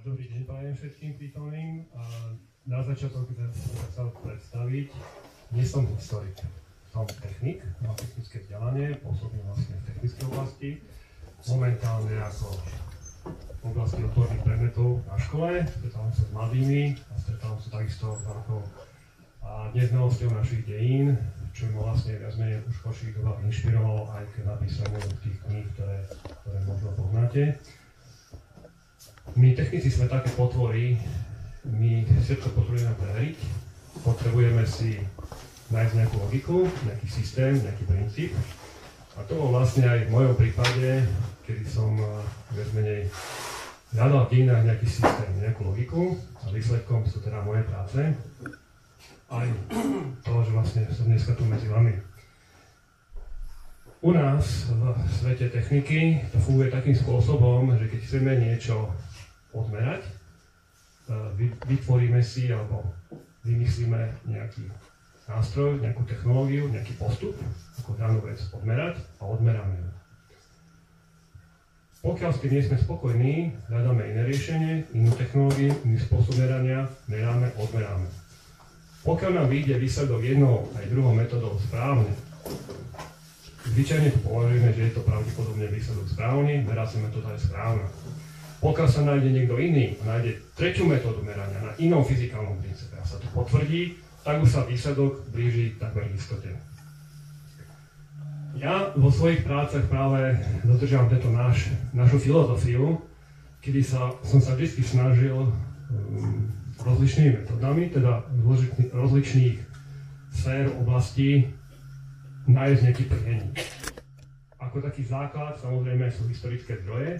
Dobrý deň prajem všetkým prítomným. Na začiatok by som sa chcel predstaviť. Nie som historik, som technik, mám technické vzdelanie, pôsobím vlastne v technickej oblasti. Momentálne ako v oblasti odborných predmetov na škole, stretávam sa s mladými a stretávam sa takisto ako neznalosťou našich dejín, čo ma vlastne viac menej už Košíkova inšpirovalo aj k napísaniu tých kníh, ktoré, ktoré možno poznáte. My technici sme také potvory, my všetko potrebujeme preveriť, potrebujeme si nájsť nejakú logiku, nejaký systém, nejaký princíp. A to bol vlastne aj v mojom prípade, kedy som eh, viac menej hľadal v dejinách nejaký systém, nejakú logiku a výsledkom sú teda moje práce. Aj to, že vlastne som dneska tu medzi vami. U nás v svete techniky to funguje takým spôsobom, že keď chceme niečo odmerať, vytvoríme si alebo vymyslíme nejaký nástroj, nejakú technológiu, nejaký postup, ako danú vec odmerať a odmeráme ju. Pokiaľ s tým nie sme spokojní, hľadáme iné riešenie, inú technológiu, iný spôsob merania, meráme, odmeráme. Pokiaľ nám vyjde výsledok jednou aj druhou metodou správne, zvyčajne považujeme, že je to pravdepodobne výsledok správny, meracia metóda je správna. Pokiaľ sa nájde niekto iný a nájde tretiu metódu merania na inom fyzikálnom princípe a sa to potvrdí, tak už sa výsledok blíži takmer istote. Ja vo svojich prácach práve dodržam tento náš, našu filozofiu, kedy sa, som sa vždy snažil um, rozličnými metodami, teda rozličných, rozličných sfér oblastí nájsť nejaký prienik. Ako taký základ samozrejme sú historické zdroje,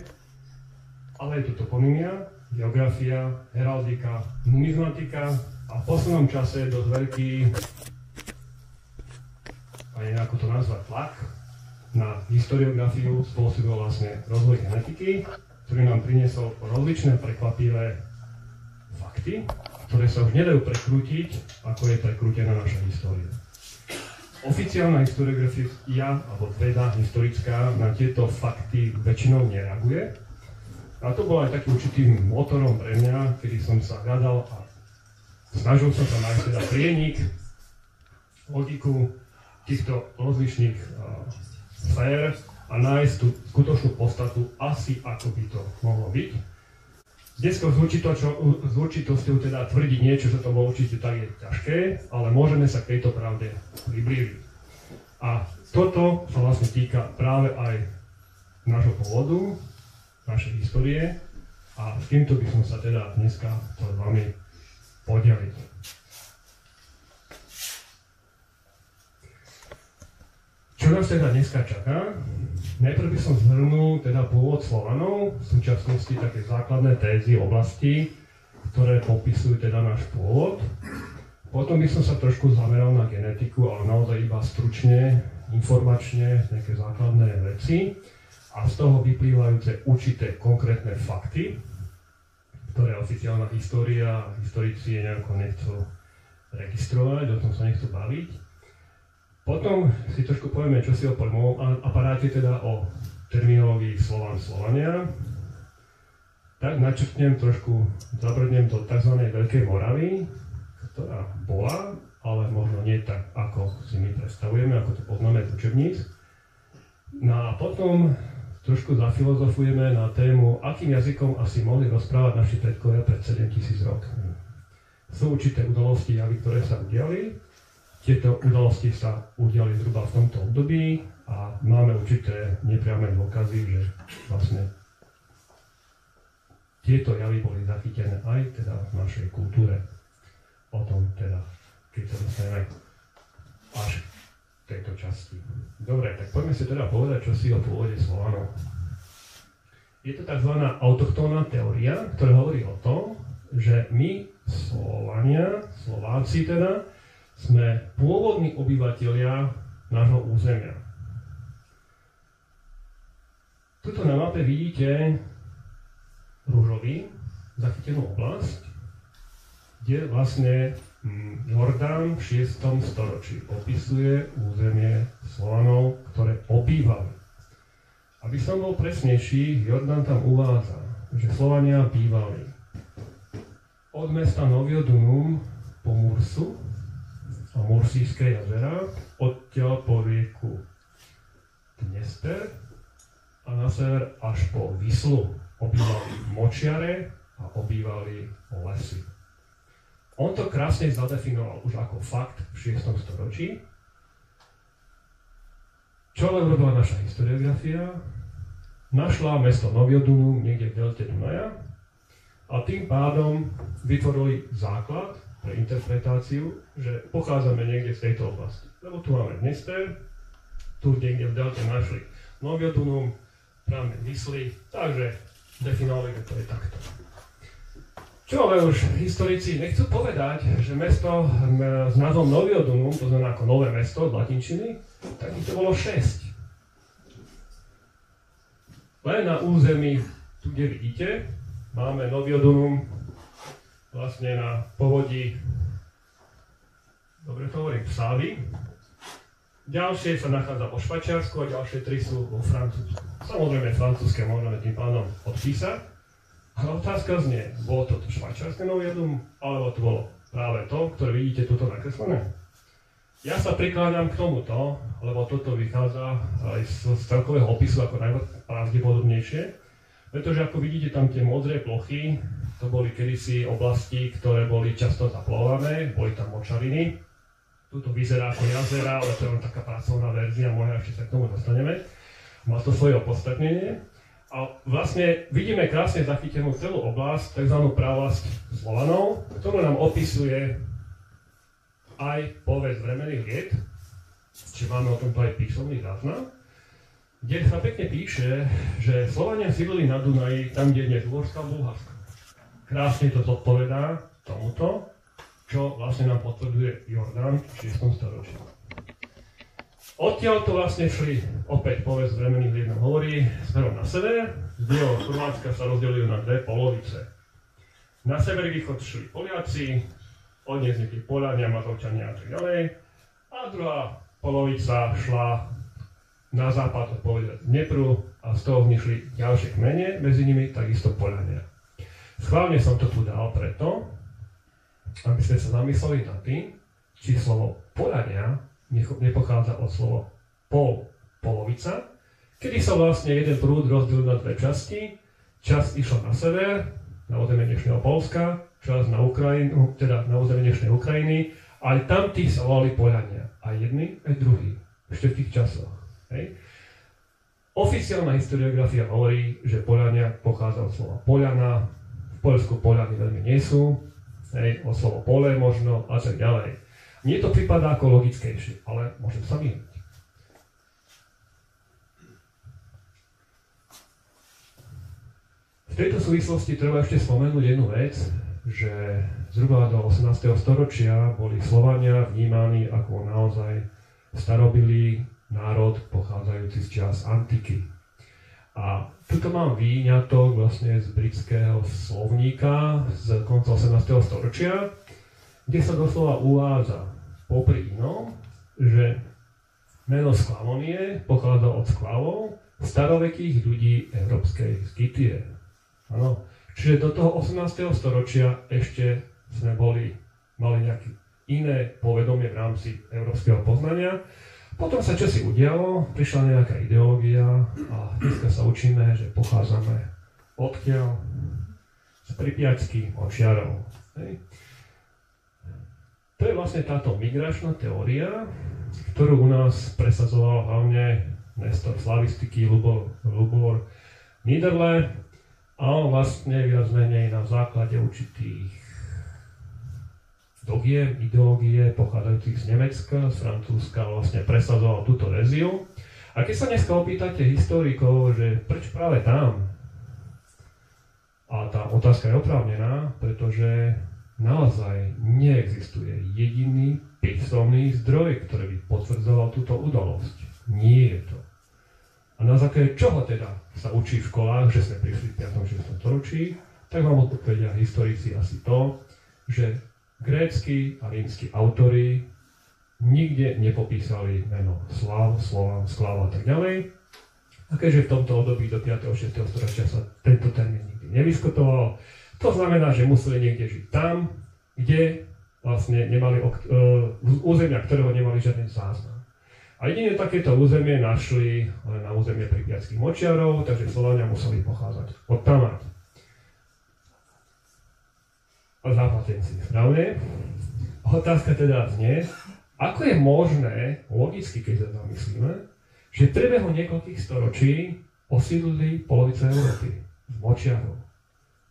ale je to toponymia, geografia, heraldika, numizmatika a v poslednom čase dosť veľký, aj ako to nazvať, tlak na historiografiu spôsobil vlastne rozvoj genetiky, ktorý nám priniesol rozličné prekvapivé fakty, ktoré sa už nedajú prekrútiť, ako je prekrútená naša história. Oficiálna historiografia, alebo veda historická, na tieto fakty väčšinou nereaguje, a to bol aj taký určitým motorom pre mňa, kedy som sa hľadal a snažil som sa nájsť teda prienik, logiku týchto rozličných sfér a nájsť tú skutočnú podstatu asi ako by to mohlo byť. Dneska s určitosťou teda tvrdiť niečo, že to bolo určite tak je ťažké, ale môžeme sa k tejto pravde priblížiť. A toto sa vlastne týka práve aj nášho pôvodu, našej histórie a s týmto by som sa teda dneska chcel s vami podeliť. Čo nás teda dneska čaká? Najprv by som zhrnul teda pôvod Slovanov, v súčasnosti také základné tézy oblasti, ktoré popisujú teda náš pôvod. Potom by som sa trošku zameral na genetiku, ale naozaj iba stručne, informačne, nejaké základné veci a z toho vyplývajúce určité konkrétne fakty, ktoré oficiálna história a historici nejako nechcú registrovať, o tom sa nechcú baviť. Potom si trošku povieme, čo si o pojmovom aparáte, teda o terminológii Slovan Slovania. Tak načrtnem trošku, zabrdnem do tzv. Veľkej Moravy, ktorá bola, ale možno nie tak, ako si my predstavujeme, ako to poznáme z učebníc. No a potom trošku zafilozofujeme na tému, akým jazykom asi mohli rozprávať naši predkovia pred 7000 rokov. Sú určité udalosti, javy, ktoré sa udiali. Tieto udalosti sa udiali zhruba v tomto období a máme určité nepriame dôkazy, že vlastne tieto javy boli zachytené aj teda v našej kultúre. O tom teda, keď sa dostaneme až tejto časti. Dobre, tak poďme si teda povedať, čo si o pôvode Slovanov. Je to tzv. autochtónna teória, ktorá hovorí o tom, že my, Slovania, Slováci teda, sme pôvodní obyvateľia nášho územia. Tuto na mape vidíte rúžový, zachytenú oblasť, kde vlastne Jordán v 6. storočí opisuje územie Slovanov, ktoré obývali. Aby som bol presnejší, Jordán tam uvádza, že Slovania bývali od mesta Noviodunum po Mursu a Mursijské jazera, odtiaľ po rieku Dnester a na sever až po Vyslu. Obývali močiare a obývali lesy. On to krásne zadefinoval už ako fakt v 6. storočí. Čo ale robila naša historiografia? Našla mesto Noviodunum niekde v delte Dunaja a tým pádom vytvorili základ pre interpretáciu, že pochádzame niekde z tejto oblasti. Lebo tu máme Dnester, tu niekde v delte našli Noviodunum, práve mysli, takže definovali, že to je takto. Čo ale už historici nechcú povedať, že mesto s názvom Noviodunum, to znamená ako nové mesto od latinčiny, tak ich to bolo 6. Len na území, tu kde vidíte, máme Noviodunum vlastne na povodí, dobre to hovorím, Psávy, Ďalšie sa nachádza vo Švajčiarsku a ďalšie tri sú vo Francúzsku. Samozrejme, francúzske môžeme tým pánom odpísať. Ale otázka znie, bolo to švajčiarske noviadum, alebo to bolo práve to, ktoré vidíte tuto nakreslené? Ja sa prikláňam k tomuto, lebo toto vychádza aj z celkového opisu ako najpravdepodobnejšie, pretože ako vidíte tam tie modré plochy, to boli kedysi oblasti, ktoré boli často zaplované, boli tam močariny, Tuto vyzerá ako jazera, ale to je len taká pracovná verzia, možno ešte sa k tomu dostaneme. Má to svoje opodstatnenie. A vlastne vidíme krásne zachytenú celú oblasť, tzv. právlasť Slovanov, ktorú nám opisuje aj povesť vremených liet, či máme o tomto aj písomný záznam, kde sa pekne píše, že Slovania sídlili na Dunaji, tam, kde je dnes Uhorská Bulharska. Krásne to zodpovedá tomuto, čo vlastne nám potvrdzuje Jordán v 6. storočí. Odtiaľ to vlastne šli opäť povesť vremených liet hovorí smerom na sever, z bieleho Chorvátska sa rozdelili na dve polovice. Na východ šli Poliaci, od nich vznikli Polania, Mazovčania a tak ďalej. A druhá polovica šla na západ od povedať Dnepru a z toho vznikli ďalšie kmene, medzi nimi takisto Polania. Schválne som to tu dal preto, aby sme sa zamysleli nad tým, či slovo Polania nepochádza od slova pol, polovica, kedy sa vlastne jeden prúd rozdelil na dve časti. Časť išla na sever, na územie dnešného Polska, časť na Ukrajinu, teda na územie dnešnej Ukrajiny, ale tam tí sa volali Poliania. Aj jedni, aj druhí. Ešte v tých časoch. Hej. Oficiálna historiografia hovorí, že Poliania pochádza od slova Poliana, v Polsku Poliany veľmi nie sú, hej, o slovo pole možno a tak ďalej. Mne to pripadá ako logickejšie, ale môžem sa vyhnúť. V tejto súvislosti treba ešte spomenúť jednu vec, že zhruba do 18. storočia boli Slovania vnímaní ako naozaj starobilý národ pochádzajúci z čas antiky. A tuto mám výňatok vlastne z britského slovníka z konca 18. storočia, kde sa doslova uvádza popri inom, že meno Sklavonie pochádza od sklavov starovekých ľudí európskej Skytie. Ano. Čiže do toho 18. storočia ešte sme boli, mali nejaké iné povedomie v rámci európskeho poznania potom sa čosi udialo, prišla nejaká ideológia a dneska sa učíme, že pochádzame odkiaľ z pripiačky očiarov. Hej. To je vlastne táto migračná teória, ktorú u nás presadzoval hlavne Nestor slavistiky Lubor, Lubor Niederle a on vlastne viac menej na základe určitých dogiem, ideológie pochádzajúcich z Nemecka, z Francúzska vlastne presadzoval túto verziu. A keď sa dneska opýtate historikov, že prečo práve tam, a tá otázka je oprávnená, pretože naozaj neexistuje jediný písomný zdroj, ktorý by potvrdzoval túto udalosť. Nie je to. A na základe čoho teda sa učí v školách, že sme prišli v 5. 6. storočí, tak vám odpovedia historici asi to, že grécky a rímsky autory nikde nepopísali meno Slav, Slovan, Sklav a tak ďalej. A keďže v tomto období do 5. a 6. storočia sa tento termín nikdy nevyskutoval, To znamená, že museli niekde žiť tam, kde vlastne nemali, uh, územia, ktorého nemali žiadny záznam. A jediné takéto územie našli len na územie pripiatských močiarov, takže Slovania museli pochádzať od Tamát. A zápatenci, správne? Otázka teda znie, ako je možné, logicky keď sa zamyslíme, že v priebehu niekoľkých storočí osídlili polovicu Európy z močiarov,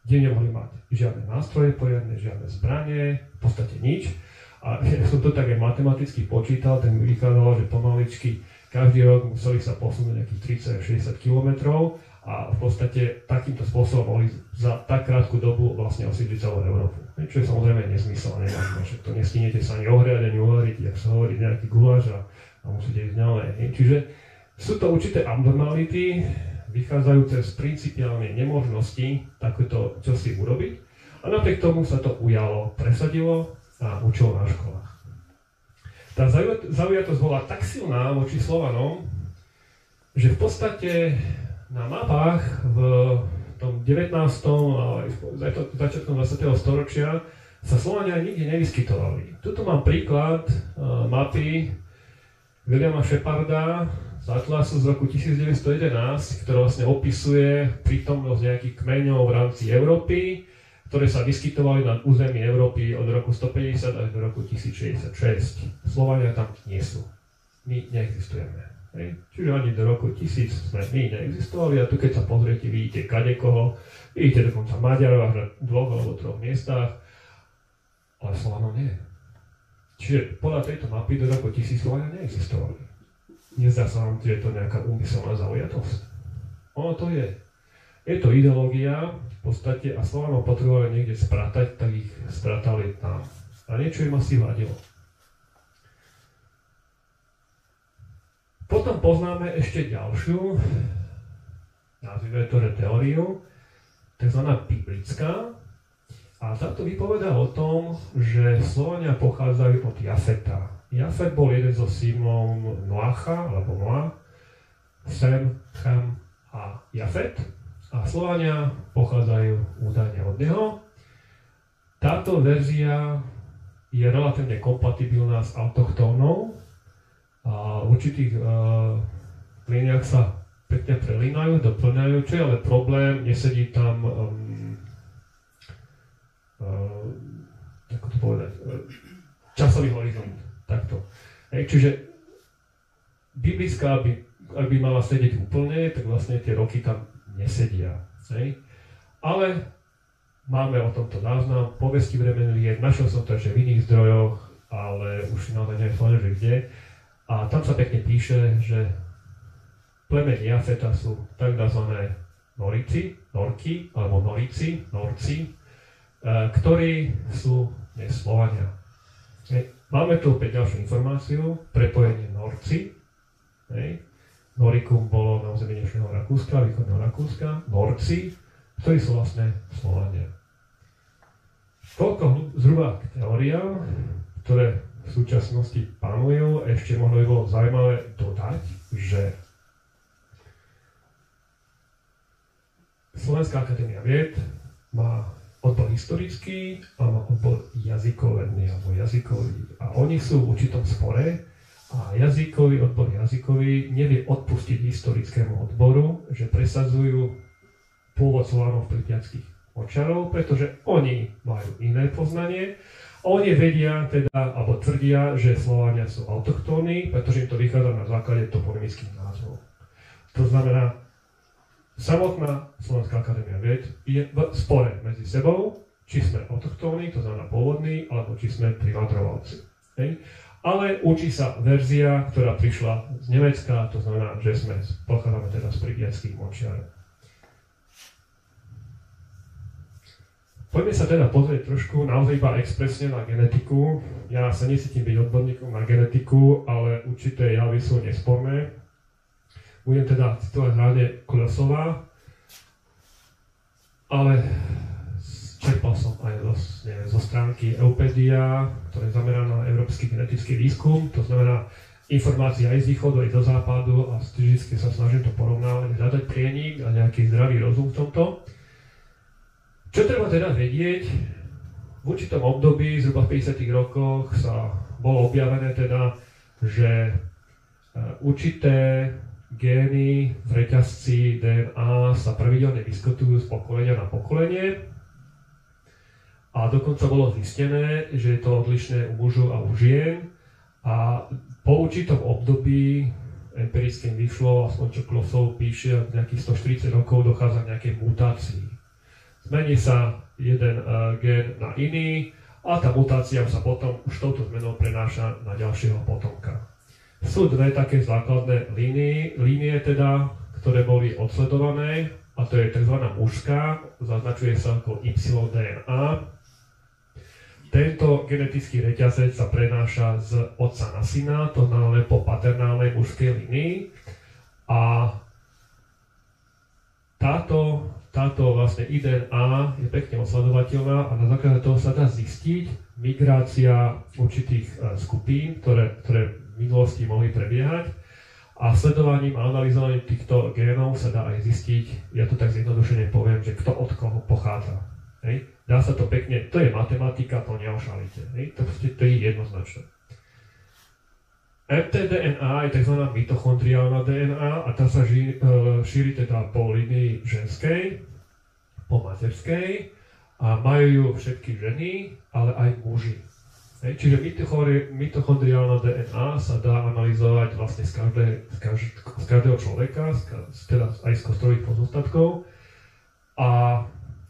kde nemohli mať žiadne nástroje poriadne, žiadne zbranie, v podstate nič. A ja som to tak aj matematicky počítal, ten mi vychádzalo, že pomaličky každý rok museli sa posunúť nejakých 30-60 kilometrov a v podstate takýmto spôsobom mohli za tak krátku dobu vlastne osídliť celú Európu. Čo je samozrejme nezmysel, nemožné, že to nestínete sa ani ohriať, ani uvariť, ak sa hovorí nejaký guláš a, a musíte ísť ďalej. Čiže sú to určité abnormality, vychádzajúce z principiálnej nemožnosti takéto čosi urobiť. A napriek tomu sa to ujalo, presadilo a učilo na školách. Tá zaujatosť bola tak silná voči Slovanom, že v podstate na mapách v tom 19. a začiatkom 20. storočia sa Slovania nikde nevyskytovali. Tuto mám príklad uh, mapy Williama Sheparda Atlasu z roku 1911, ktorá vlastne opisuje prítomnosť nejakých kmeňov v rámci Európy ktoré sa vyskytovali na území Európy od roku 150 až do roku 1066. Slovania tam nie sú. My neexistujeme. Hej. Čiže ani do roku 1000 sme my neexistovali a tu keď sa pozriete, vidíte kadekoho, vidíte dokonca Maďarov na dvoch alebo troch miestach, ale Slovanov nie. Čiže podľa tejto mapy do roku 1000 Slovania neexistovali. Nezdá sa vám, že je to nejaká úmyselná zaujatosť. Ono to je. Je to ideológia, v podstate a Slovanov potrebovali niekde spratať, tak ich spratali tam. A niečo im asi vadilo. Potom poznáme ešte ďalšiu, nazvime to teóriu, tzv. biblická. A táto vypovedá o tom, že Slovania pochádzajú od Jafeta. Jafet bol jeden zo synov Noacha, alebo Noa, Sem, Cham a Jafet. A Slovania pochádzajú údajne od neho. Táto verzia je relatívne kompatibilná s autochtónou a v určitých uh, líniách sa pekne prelínajú, doplňajú, čo je ale problém, nesedí tam um, uh, ako to povedať, uh, časový horizont, takto. Hej, čiže biblická by, ak by mala sedieť úplne, tak vlastne tie roky tam nesedia. Hej? Ale máme o tomto záznam, povesti vremenných, našiel som to ešte v iných zdrojoch, ale už naozaj neviem že kde. A tam sa pekne píše, že plemeň Jafeta sú tak nazvané Norici, Norky, alebo Norici, Norci, e, ktorí sú Slovania. Máme tu opäť ďalšiu informáciu, prepojenie Norci, hej, Norikum bolo na území dnešného Rakúska, východného Rakúska, Norci, ktorí sú vlastne Slovania. Toľko zhruba k teóriám, ktoré v súčasnosti panujú. Ešte možno by bolo zaujímavé dodať, že Slovenská akadémia vied má odbor historický a má odbor jazykovedný alebo jazykový. A oni sú v určitom spore, a jazykový odbor jazykový nevie odpustiť historickému odboru, že presadzujú pôvod Slovanov pritiackých očarov, pretože oni majú iné poznanie. Oni vedia teda, alebo tvrdia, že Slovania sú autochtónni, pretože im to vychádza na základe toponymických názvov. To znamená, samotná Slovenská akadémia vied je v spore medzi sebou, či sme autochtónni, to znamená pôvodní, alebo či sme privadrovalci. Hej ale učí sa verzia, ktorá prišla z Nemecka, to znamená, že sme pochádzame teda z pribiackých močiarov. Poďme sa teda pozrieť trošku naozaj iba expresne na genetiku. Ja sa nesítim byť odborníkom na genetiku, ale určité javy sú nesporné. Budem teda citovať hlavne Klesová, ale Čerpal som aj vlastne zo stránky Eupedia, ktorá je zameraná na európsky genetický výskum, to znamená informácie aj z východu, aj do západu a vždy sa snažím to porovnávať, hľadať prienik a nejaký zdravý rozum v tomto. Čo treba teda vedieť? V určitom období, zhruba v 50. rokoch, sa bolo objavené teda, že e, určité gény v reťazci DNA sa pravidelne vyskytujú z pokolenia na pokolenie a dokonca bolo zistené, že je to odlišné u mužov a u žien a po určitom období empirickým vyšlo, aspoň čo Klosov píše, nejakých 140 rokov dochádza k nejakej mutácii. Zmení sa jeden uh, gen na iný a tá mutácia sa potom už touto zmenou prenáša na ďalšieho potomka. Sú dve také základné línie, línie teda, ktoré boli odsledované, a to je tzv. mužská, zaznačuje sa ako YDNA. Tento genetický reťazec sa prenáša z otca na syna, to znamená po paternálnej mužskej línii. A táto, táto vlastne IDNA je pekne osledovateľná a na základe toho sa dá zistiť migrácia určitých e, skupín, ktoré, ktoré minulosti mohli prebiehať. A sledovaním a analyzovaním týchto génov sa dá aj zistiť, ja to tak zjednodušene poviem, že kto od koho pochádza. Hej? Dá sa to pekne, to je matematika, to neošalíte. Hej? To, to je jednoznačné. mtDNA je tzv. mitochondriálna DNA a tá sa ži, e, šíri teda po linii ženskej, po materskej a majú ju všetky ženy, ale aj muži. Čiže mitochondriálna DNA sa dá analyzovať vlastne z, každé, z, každé, z každého človeka, z, teda aj z kostrových pozostatkov. A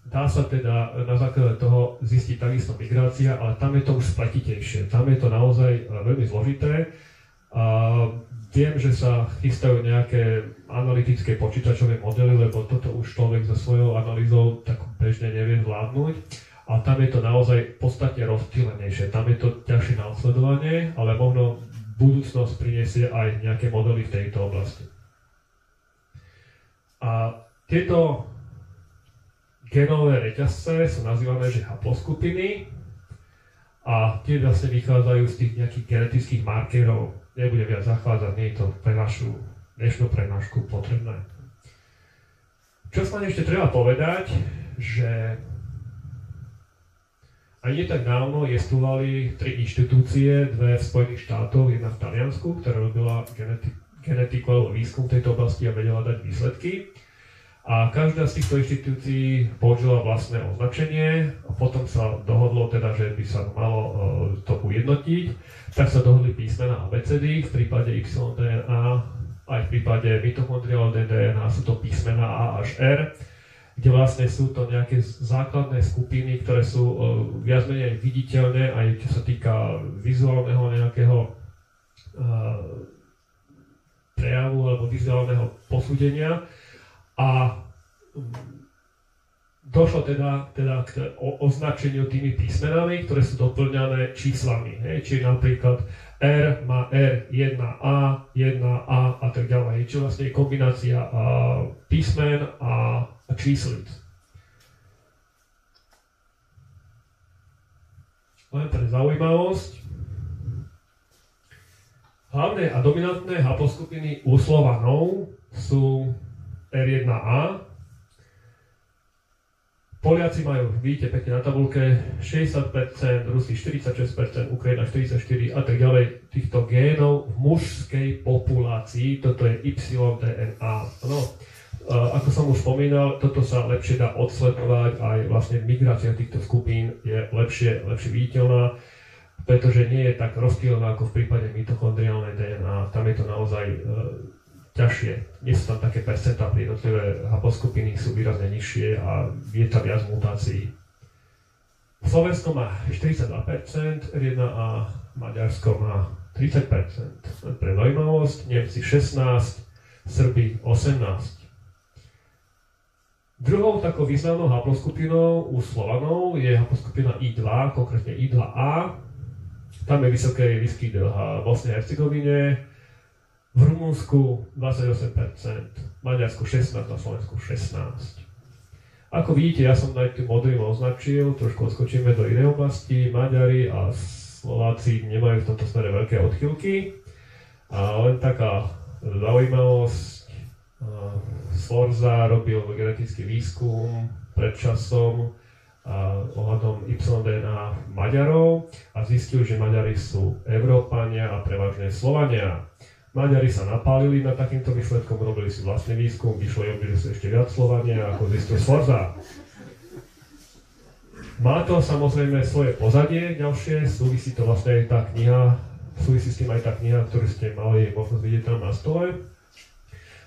dá sa teda na základe toho zistiť takisto migrácia, ale tam je to už spletitejšie. Tam je to naozaj e, veľmi zložité. A viem, že sa chystajú nejaké analytické počítačové modely, lebo toto už človek so svojou analýzou tak bežne nevie zvládnuť a tam je to naozaj podstatne rozptýlenejšie. Tam je to ťažšie na odsledovanie, ale možno budúcnosť priniesie aj nejaké modely v tejto oblasti. A tieto genové reťazce sú nazývané že haploskupiny a tie vlastne vychádzajú z tých nejakých genetických markerov. Nebudem viac zachádzať, nie je to pre našu dnešnú prednášku potrebné. Čo sa ešte treba povedať, že a nie tak dávno jestovali tri inštitúcie, dve v Spojených štátoch, jedna v Taliansku, ktorá robila geneti- genetiku alebo výskum v tejto oblasti a vedela dať výsledky. A každá z týchto inštitúcií použila vlastné označenie a potom sa dohodlo teda, že by sa malo uh, to ujednotiť. Tak sa dohodli písmena ABCD, v prípade YDNA, aj v prípade mitochondriálnej DNA sú to písmena A až R kde vlastne sú to nejaké základné skupiny, ktoré sú uh, viac menej viditeľné aj čo sa týka vizuálneho nejakého uh, prejavu alebo vizuálneho posúdenia. A um, došlo teda, teda k označeniu tými písmenami, ktoré sú doplňané číslami. Hej? Čiže napríklad R má R1A, 1A a tak ďalej. Čiže vlastne kombinácia písmen a a. Len pre zaujímavosť, hlavné a dominantné haploskupiny u Slovanov sú R1A, Poliaci majú, vidíte pekne na tabulke, 60%, Rusi 46%, Ukrajina 44% a tak ďalej týchto génov v mužskej populácii. Toto je YDNA. No, ako som už spomínal, toto sa lepšie dá odsledovať, aj vlastne migrácia týchto skupín je lepšie, lepšie viditeľná, pretože nie je tak rozptýlená ako v prípade mitochondriálnej DNA. Tam je to naozaj e, ťažšie. Nie sú tam také percentá, jednotlivé haploskupiny sú výrazne nižšie a je tam viac mutácií. Slovensko má 42%, R1 a Maďarsko má 30%. Pre zaujímavosť, Nemci 16, Srby 18. Druhou takou významnou haploskupinou u Slovanov je haploskupina I2, konkrétne I2A. Tam je vysoké výskyt v Bosne a Hercegovine, v Rumunsku 28%, v Maďarsku 16%, na Slovensku 16%. Ako vidíte, ja som aj tým modrým označil, trošku odskočíme do inej oblasti. Maďari a Slováci nemajú v tomto smere veľké odchylky. A len taká zaujímavosť, Sforza robil genetický výskum pred časom ohľadom YDNA Maďarov a zistil, že Maďari sú Európania a prevažne Slovania. Maďari sa napálili na takýmto výsledkom, robili si vlastný výskum, vyšlo im, že sú ešte viac Slovania, ako zistil Sforza. Má to samozrejme svoje pozadie ďalšie, súvisí to vlastne aj tá kniha, súvisí s tým aj tá kniha, ktorú ste mali možnosť vidieť tam na stole,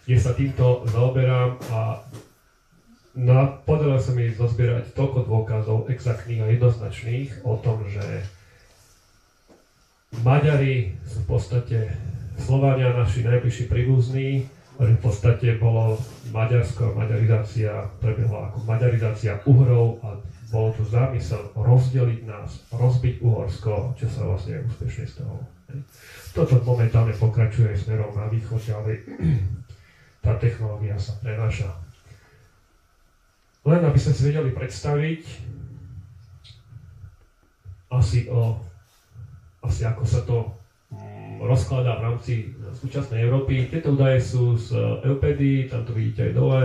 kde sa týmto zaoberám a No podarilo sa mi zozbierať toľko dôkazov exaktných a jednoznačných o tom, že Maďari sú v podstate Slovania naši najbližší príbuzní, v podstate bolo Maďarsko, maďarizácia prebehla ako maďarizácia Uhrov a bol tu zámysel rozdeliť nás, rozbiť Uhorsko, čo sa vlastne úspešne stalo. Toto momentálne pokračuje smerom na východ, ale tá technológia sa prenáša len aby sme si vedeli predstaviť asi, o, asi ako sa to mm, rozkladá v rámci súčasnej Európy. Tieto údaje sú z EUPEDY, tam to vidíte aj dole,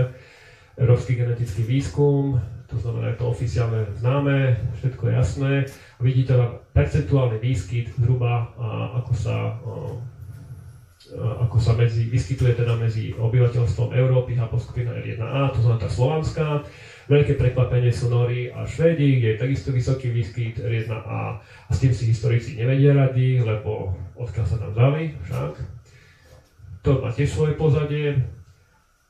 Európsky genetický výskum, to znamená, je to oficiálne známe, všetko je jasné. Vidíte tam percentuálny výskyt zhruba, ako sa, ako sa medzi, vyskytuje teda medzi obyvateľstvom Európy a skupina R1A, to znamená tá slovanská. Veľké prekvapenie sú Nory a Švédi, kde je takisto vysoký výskyt R1A a s tým si historici nevedia rady, lebo odkiaľ sa tam dali však. To má tiež svoje pozadie.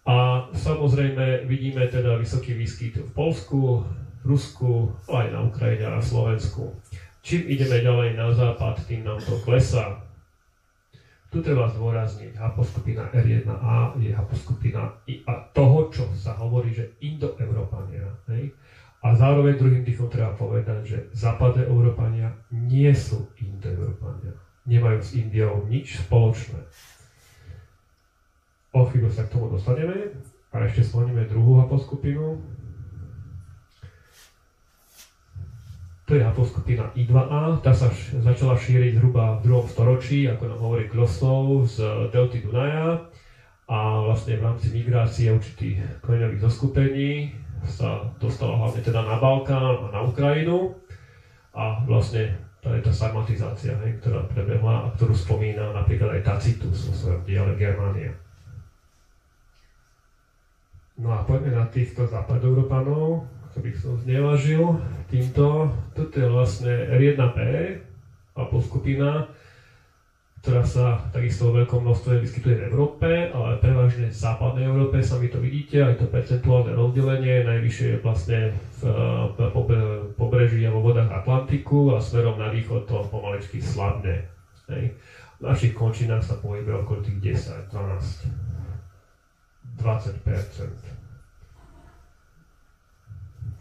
A samozrejme vidíme teda vysoký výskyt v Polsku, Rusku, aj na Ukrajine a Slovensku. Čím ideme ďalej na západ, tým nám to klesá. Tu treba zdôrazniť, haposkupina R1A je haposkupina a toho, čo sa hovorí, že indoeurópania. Hej? A zároveň druhým dýchom treba povedať, že západné Európania nie sú indoeurópania. Nemajú s Indiou nič spoločné. O chvíľu sa k tomu dostaneme a ešte spomeníme druhú haposkupinu, To je aposkupina I2A, tá sa začala šíriť zhruba v druhom storočí, ako nám hovorí Kloslov, z delty Dunaja. A vlastne v rámci migrácie určitých kmeňových zoskupení sa dostala hlavne teda na Balkán a na Ukrajinu. A vlastne to je tá sarmatizácia, hej, ktorá prebehla a ktorú spomína napríklad aj Tacitus vo svojom diele Germánia. No a poďme na týchto západoeurópanov, to by som znevažil týmto. Toto je vlastne R1P, skupina, ktorá sa takisto vo veľkom množstve vyskytuje v Európe, ale prevažne v západnej Európe, sami to vidíte, aj to percentuálne rozdelenie, najvyššie je vlastne v, pobreží a vo vodách Atlantiku a smerom na východ to pomalečky slabne. Hej. V našich končinách sa pohybuje okolo tých 10, 12, 20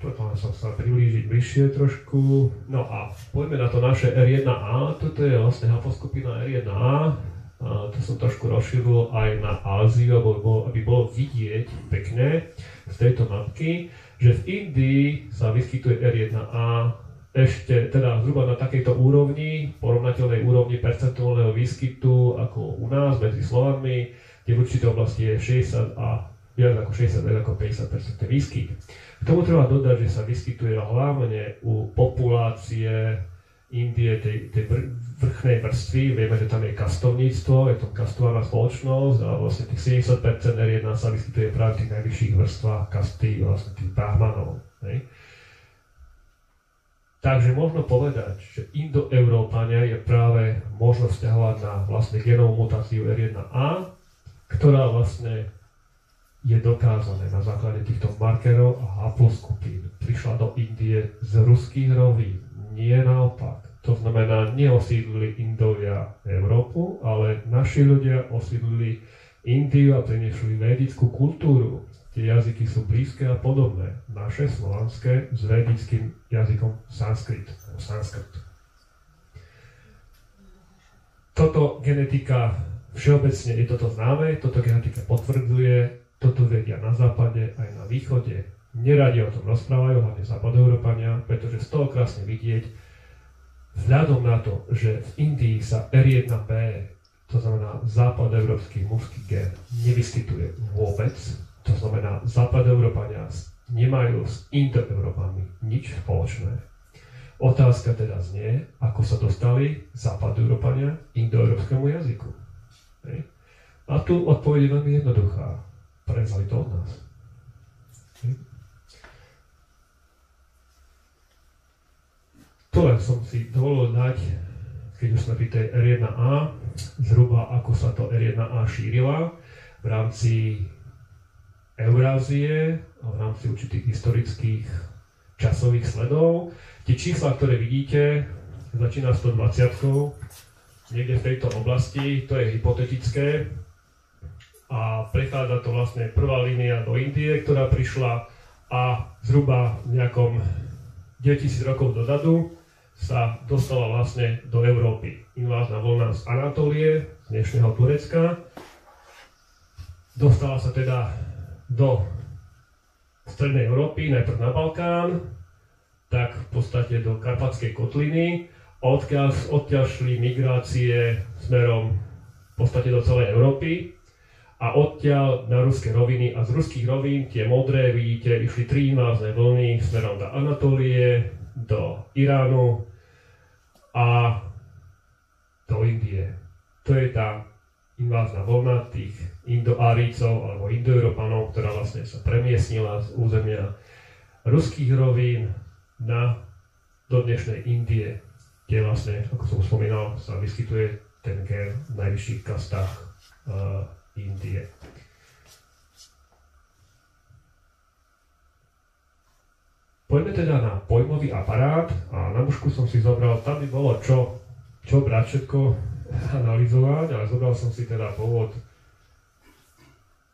toto som sa priblížiť bližšie trošku. No a poďme na to naše R1A. Toto je vlastne haposkupina R1A. A to som trošku rozšíril aj na Áziu, aby bolo, aby bolo vidieť pekne z tejto mapky, že v Indii sa vyskytuje R1A ešte teda zhruba na takejto úrovni, porovnateľnej úrovni percentuálneho výskytu ako u nás medzi Slovami, kde v určitej oblasti je 60 a viac ako 60, viac ako 50% výskyt. K tomu treba dodať, že sa vyskytuje hlavne u populácie Indie, tej, tej vrchnej vrstvy. Vieme, že tam je kastovníctvo, je to kastovaná spoločnosť a vlastne tých 70% R1 sa vyskytuje práve v tých najvyšších vrstvách kasty, vlastne tých brahmanov. Takže možno povedať, že Indoeurópania je práve možno vzťahovať na vlastne genovú mutáciu R1A, ktorá vlastne je dokázané na základe týchto markerov a haploskupín. Prišla do Indie z ruských rovín, nie naopak. To znamená, neosídlili Indovia Európu, ale naši ľudia osídlili Indiu a priniesli vedickú kultúru. Tie jazyky sú blízke a podobné. Naše slovanské s vedickým jazykom sanskrit. sanskrit. Toto genetika všeobecne je toto známe, toto genetika potvrdzuje, toto vedia na západe aj na východe. Neradi o tom rozprávajú, hlavne západoeurópania, pretože z toho krásne vidieť, vzhľadom na to, že v Indii sa R1b, to znamená západoeurópsky mužský gen, nevyskytuje vôbec, to znamená západoeurópania nemajú s Indoeurópami nič spoločné. Otázka teda znie, ako sa dostali západoeurópania indoeurópskemu jazyku. A tu odpoveď je veľmi jednoduchá. Prevzali to od nás. Hej. To len som si dovolil dať, keď už sme pri tej R1A, zhruba ako sa to R1A šírila v rámci Eurázie a v rámci určitých historických časových sledov. Tie čísla, ktoré vidíte, začína 120 niekde v tejto oblasti, to je hypotetické a prechádza to vlastne prvá línia do Indie, ktorá prišla a zhruba v nejakom 9000 rokov dozadu sa dostala vlastne do Európy. Invázna vlna z Anatólie, z dnešného Turecka. Dostala sa teda do strednej Európy, najprv na Balkán, tak v podstate do Karpatskej kotliny, odkiaľ, odtiaľ šli migrácie smerom v podstate do celej Európy a odtiaľ na ruské roviny a z ruských rovín tie modré, vidíte, išli tri invázne vlny smerom do Anatólie, do Iránu a do Indie. To je tá invázna vlna tých Indoárícov alebo Indoeurópanov, ktorá vlastne sa premiesnila z územia ruských rovín na, do dnešnej Indie, kde vlastne, ako som spomínal, sa vyskytuje ten gen v najvyšších kastách uh, Indie. Poďme teda na pojmový aparát a na mužku som si zobral, tam by bolo čo, čo brať všetko analyzovať, ale zobral som si teda pôvod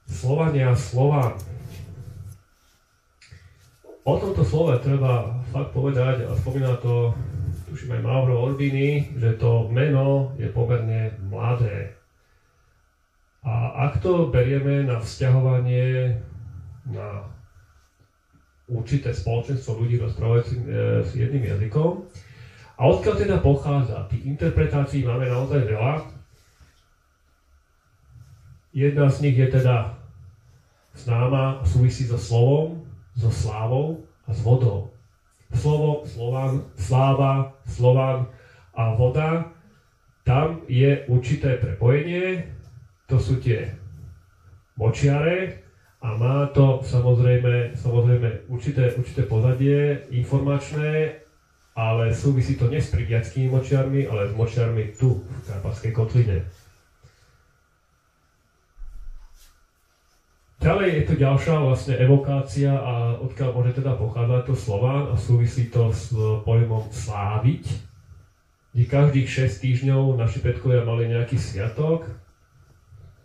Slovania Slován. O tomto slove treba fakt povedať, a spomína to, tuším aj Mauro Orbini, že to meno je pomerne mladé. A ak to berieme na vzťahovanie na určité spoločenstvo ľudí rozprávajúcich e, s jedným jazykom. A odkiaľ teda pochádza? Tých interpretácií máme naozaj veľa. Jedna z nich je teda známa a súvisí so slovom, so slávou a s vodou. Slovo, slovan, sláva, slovan a voda, tam je určité prepojenie, to sú tie močiare, a má to samozrejme, samozrejme určité, určité pozadie informačné, ale súvisí to nie s priviackými močiarmi, ale s močiarmi tu, v Karpatskej kotline. Ďalej je tu ďalšia vlastne evokácia a odkiaľ môže teda pochádzať to Slován a súvisí to s pojmom sláviť, kde každých 6 týždňov naši predkovia mali nejaký sviatok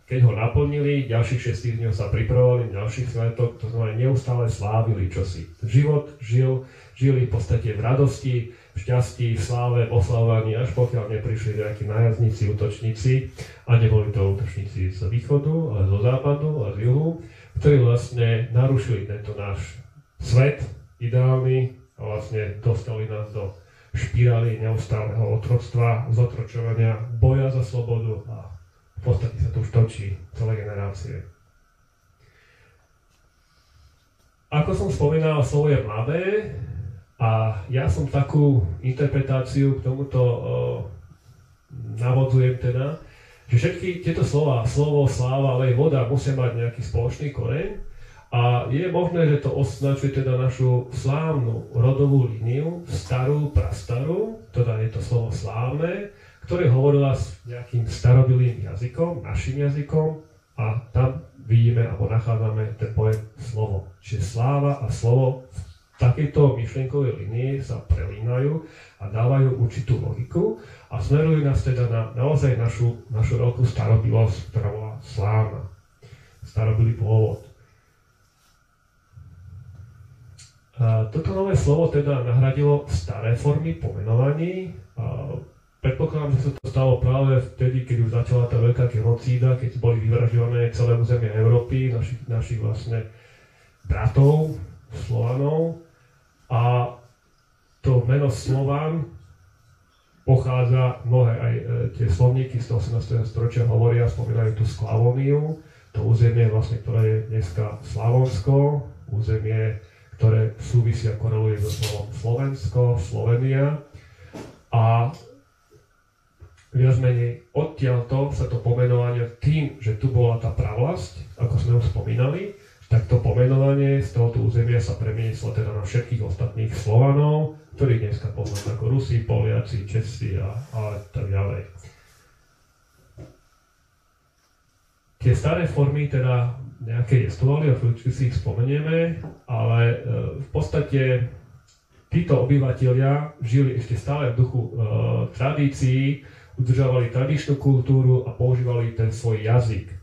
keď ho naplnili, ďalších 6 týždňov sa pripravovali ďalších svetok, to znamená neustále slávili čosi. Život žil, žili v podstate v radosti, v šťastí, v sláve, v oslavovaní, až pokiaľ neprišli nejakí najazníci, útočníci, a neboli to útočníci z východu, ale zo západu a z juhu, ktorí vlastne narušili tento náš svet ideálny a vlastne dostali nás do špirály neustáleho otroctva, zotročovania, boja za slobodu a podstate sa to už točí celé generácie. Ako som spomínal, slovo je mladé a ja som takú interpretáciu k tomuto uh, navodzujem teda, že všetky tieto slova, slovo, sláva, ale aj voda musia mať nejaký spoločný koreň a je možné, že to označuje teda našu slávnu rodovú líniu, starú, prastarú, teda je to slovo slávne, ktoré hovorila s nejakým starobilým jazykom, našim jazykom a tam vidíme alebo nachádzame ten pojem slovo. Čiže sláva a slovo v takejto myšlienkovej linii sa prelínajú a dávajú určitú logiku a smerujú nás teda na naozaj našu, našu veľkú starobilosť, ktorá bola slávna. Starobilý pôvod. A toto nové slovo teda nahradilo staré formy pomenovaní, Predpokladám, že sa to stalo práve vtedy, keď už začala tá veľká genocída, keď boli vyvražďované celé územie Európy, našich, našich vlastne bratov, Slovanov. A to meno Slovan pochádza, mnohé aj e, tie slovníky z 18. storočia hovoria, spomínajú tú Sklavoniu, to územie, vlastne, ktoré je dneska Slavonsko, územie, ktoré súvisia, koreluje so slovom Slovensko, Slovenia a viac menej odtiaľto sa to pomenovanie tým, že tu bola tá pravlasť, ako sme už spomínali, tak to pomenovanie z tohoto územia sa premieslo teda na všetkých ostatných Slovanov, ktorých dneska poznáme ako Rusi, Poliaci, Česi a, a tak ďalej. Tie staré formy teda nejaké jestvovali a chvíľučky si ich spomenieme, ale e, v podstate títo obyvateľia žili ešte stále v duchu e, tradícií, udržovali tradičnú kultúru a používali ten svoj jazyk.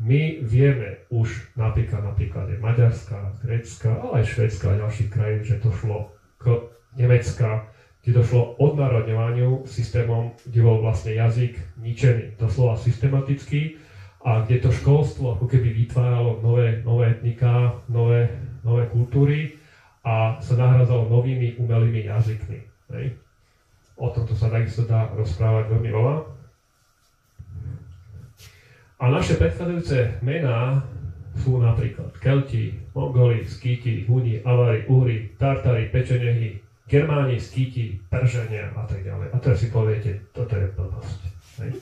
My vieme už napríklad na príklade Maďarska, Grécka, ale aj Švedska a ďalších krajín, že to šlo k Nemecka, kde došlo odnárodňovaniu systémom, kde bol vlastne jazyk ničený, doslova systematicky a kde to školstvo ako keby vytváralo nové, nové etnika, nové, nové kultúry a sa nahrádzalo novými umelými jazykmi. Hej. O tomto sa takisto dá rozprávať veľmi veľa. A naše predchádzajúce mená sú napríklad Kelti, Mongoli, Skíti, Huni, Avari, Uhri, Tartari, Pečenehy, Germáni, Skíti, Peržania a tak ďalej. A teraz si poviete, toto je. Hej.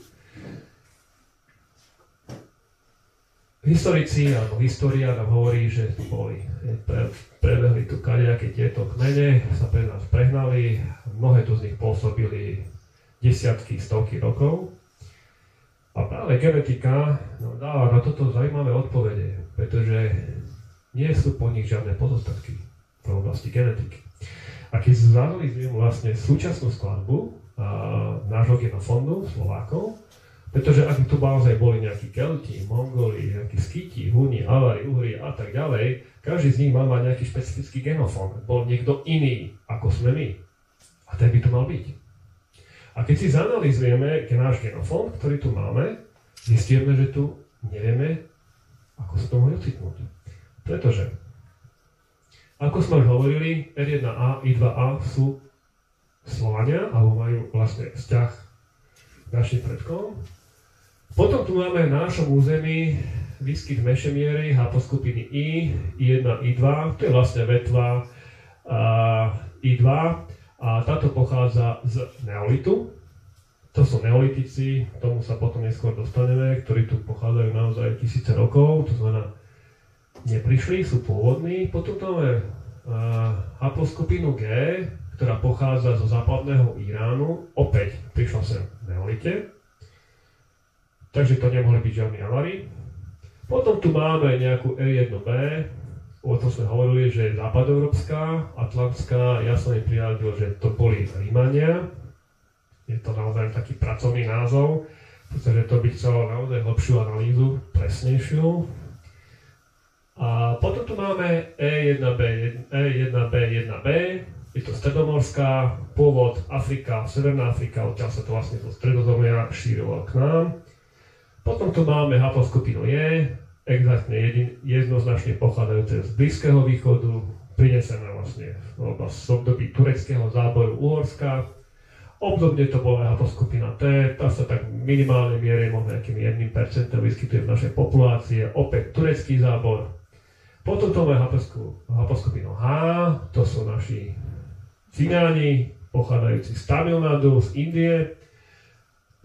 Historici alebo história nám hovorí, že boli, pre, prebehli tu kadejaké tieto kmene, sa pre nás prehnali, mnohé tu z nich pôsobili desiatky, stovky rokov. A práve genetika nám dáva na toto zaujímavé odpovede, pretože nie sú po nich žiadne pozostatky v oblasti genetiky. A keď zanalizujeme vlastne súčasnú skladbu a, nášho genofondu Slovákov, pretože ak tu naozaj boli nejakí Kelti, Mongoli, nejakí Skyti, Huni, Avari, Uhri a tak ďalej, každý z nich mal mať nejaký špecifický genofón. Bol niekto iný, ako sme my. A ten by tu mal byť. A keď si zanalizujeme náš genofón, ktorý tu máme, zistíme, že tu nevieme, ako sa to mohli ocitnúť. Pretože, ako sme už hovorili, R1A, I2A sú Slovania, alebo majú vlastne vzťah k našim predkom, potom tu máme na našom území výskyt mešemiery haposkupiny I, I1, I2, to je vlastne vetva uh, I2 a táto pochádza z neolitu. To sú neolitici, tomu sa potom neskôr dostaneme, ktorí tu pochádzajú naozaj tisíce rokov, to znamená, neprišli, sú pôvodní. Potom tu máme haposkupinu G, ktorá pochádza zo západného Iránu, opäť prišla sem v neolite takže to nemohli byť žiadni avary. Potom tu máme nejakú E1B, o tom sme hovorili, že je západoeurópska, atlantská, ja som jej priradil, že to boli Rímania. Je to naozaj taký pracovný názov, pretože to by chcelo naozaj hlbšiu analýzu, presnejšiu. A potom tu máme E1B, E1B1B, je to stredomorská, pôvod Afrika, Severná Afrika, odtiaľ sa to vlastne zo stredozemia šírilo k nám. Potom tu máme haposkupinu Je, exaktne jedin, jednoznačne pochádzajúce z Blízkeho východu, prinesené vlastne z období tureckého záboru Uhorska. Obdobne to bola haposkupina T, tá sa tak v minimálnej miere, možno nejakým 1% vyskytuje v našej populácii, opäť turecký zábor. Potom to máme haposkupinu H, to sú naši cigáni, pochádzajúci z Tamil Nadu, z Indie.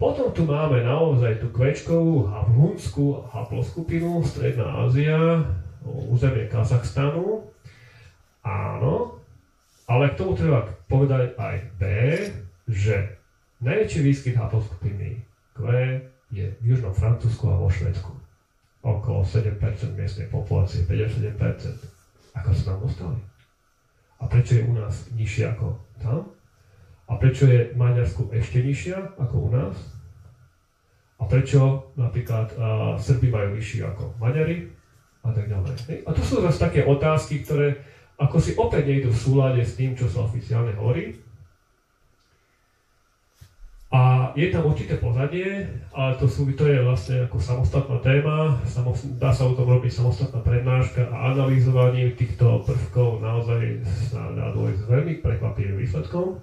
Potom tu máme naozaj tú kvečkovú hunskú haploskupinu Stredná Ázia, územie Kazachstanu. Áno, ale k tomu treba povedať aj B, že najväčší výskyt haploskupiny Q je v južnom Francúzsku a vo Švedsku. Okolo 7% miestnej populácie, 57%. Ako sa tam dostali? A prečo je u nás nižšie ako tam? A prečo je v Maďarsku ešte nižšia ako u nás? A prečo napríklad uh, Srby majú vyšší ako Maďari a tak ďalej. A to sú zase také otázky, ktoré ako si opäť nejdu v súlade s tým, čo sa oficiálne hovorí. A je tam určité pozadie, ale to, sú, to je vlastne ako samostatná téma, dá sa o tom robiť samostatná prednáška a analyzovanie týchto prvkov naozaj sa dá dôjsť veľmi prekvapivým výsledkom,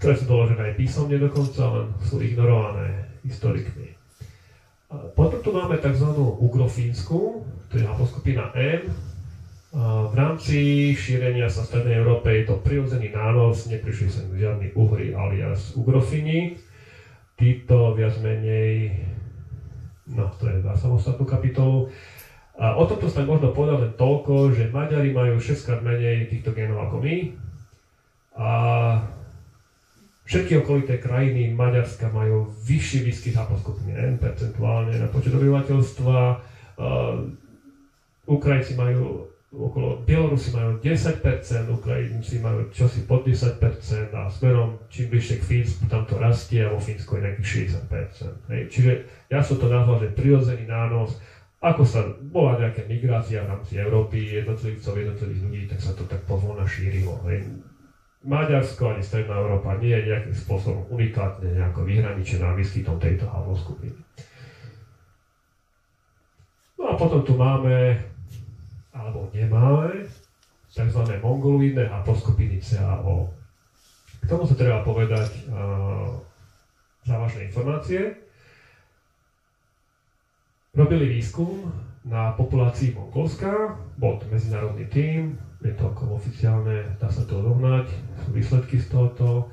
ktoré sú doložené aj písomne dokonca, len sú ignorované historikmi. Potom tu máme tzv. ugrofínsku, to je haposkupina M, v rámci šírenia sa v Strednej Európe je to prirodzený nános, neprišli sem žiadni uhry alias ugrofini. Títo viac menej, no to je za samostatnú kapitolu. A o tomto sa možno povedať len toľko, že Maďari majú 6 krát menej týchto genov ako my. A všetky okolité krajiny Maďarska majú vyšší výskyt aposkopiny N percentuálne na počet obyvateľstva. Ukrajinci majú okolo Bielorusi majú 10%, Ukrajinci majú čosi pod 10% a smerom čím bližšie k Fínsku tam to rastie a vo Fínsku je nejakých 60%. Hej. Čiže ja som to nazval, že prirodzený nános, ako sa bola nejaká migrácia v rámci Európy, jednotlivcov, jednotlivých ľudí, tak sa to tak pozvolna šírilo. Hej. Maďarsko ani Stredná Európa nie je nejakým spôsobom unikátne nejako vyhraničená výskytom tejto haloskupiny. No a potom tu máme alebo nemáme tzv. mongoloidné aposkopiny CAO. K tomu sa treba povedať uh, závažné informácie. Robili výskum na populácii Mongolska, bol to medzinárodný tím, je to ako oficiálne, dá sa to dohnať, sú výsledky z tohoto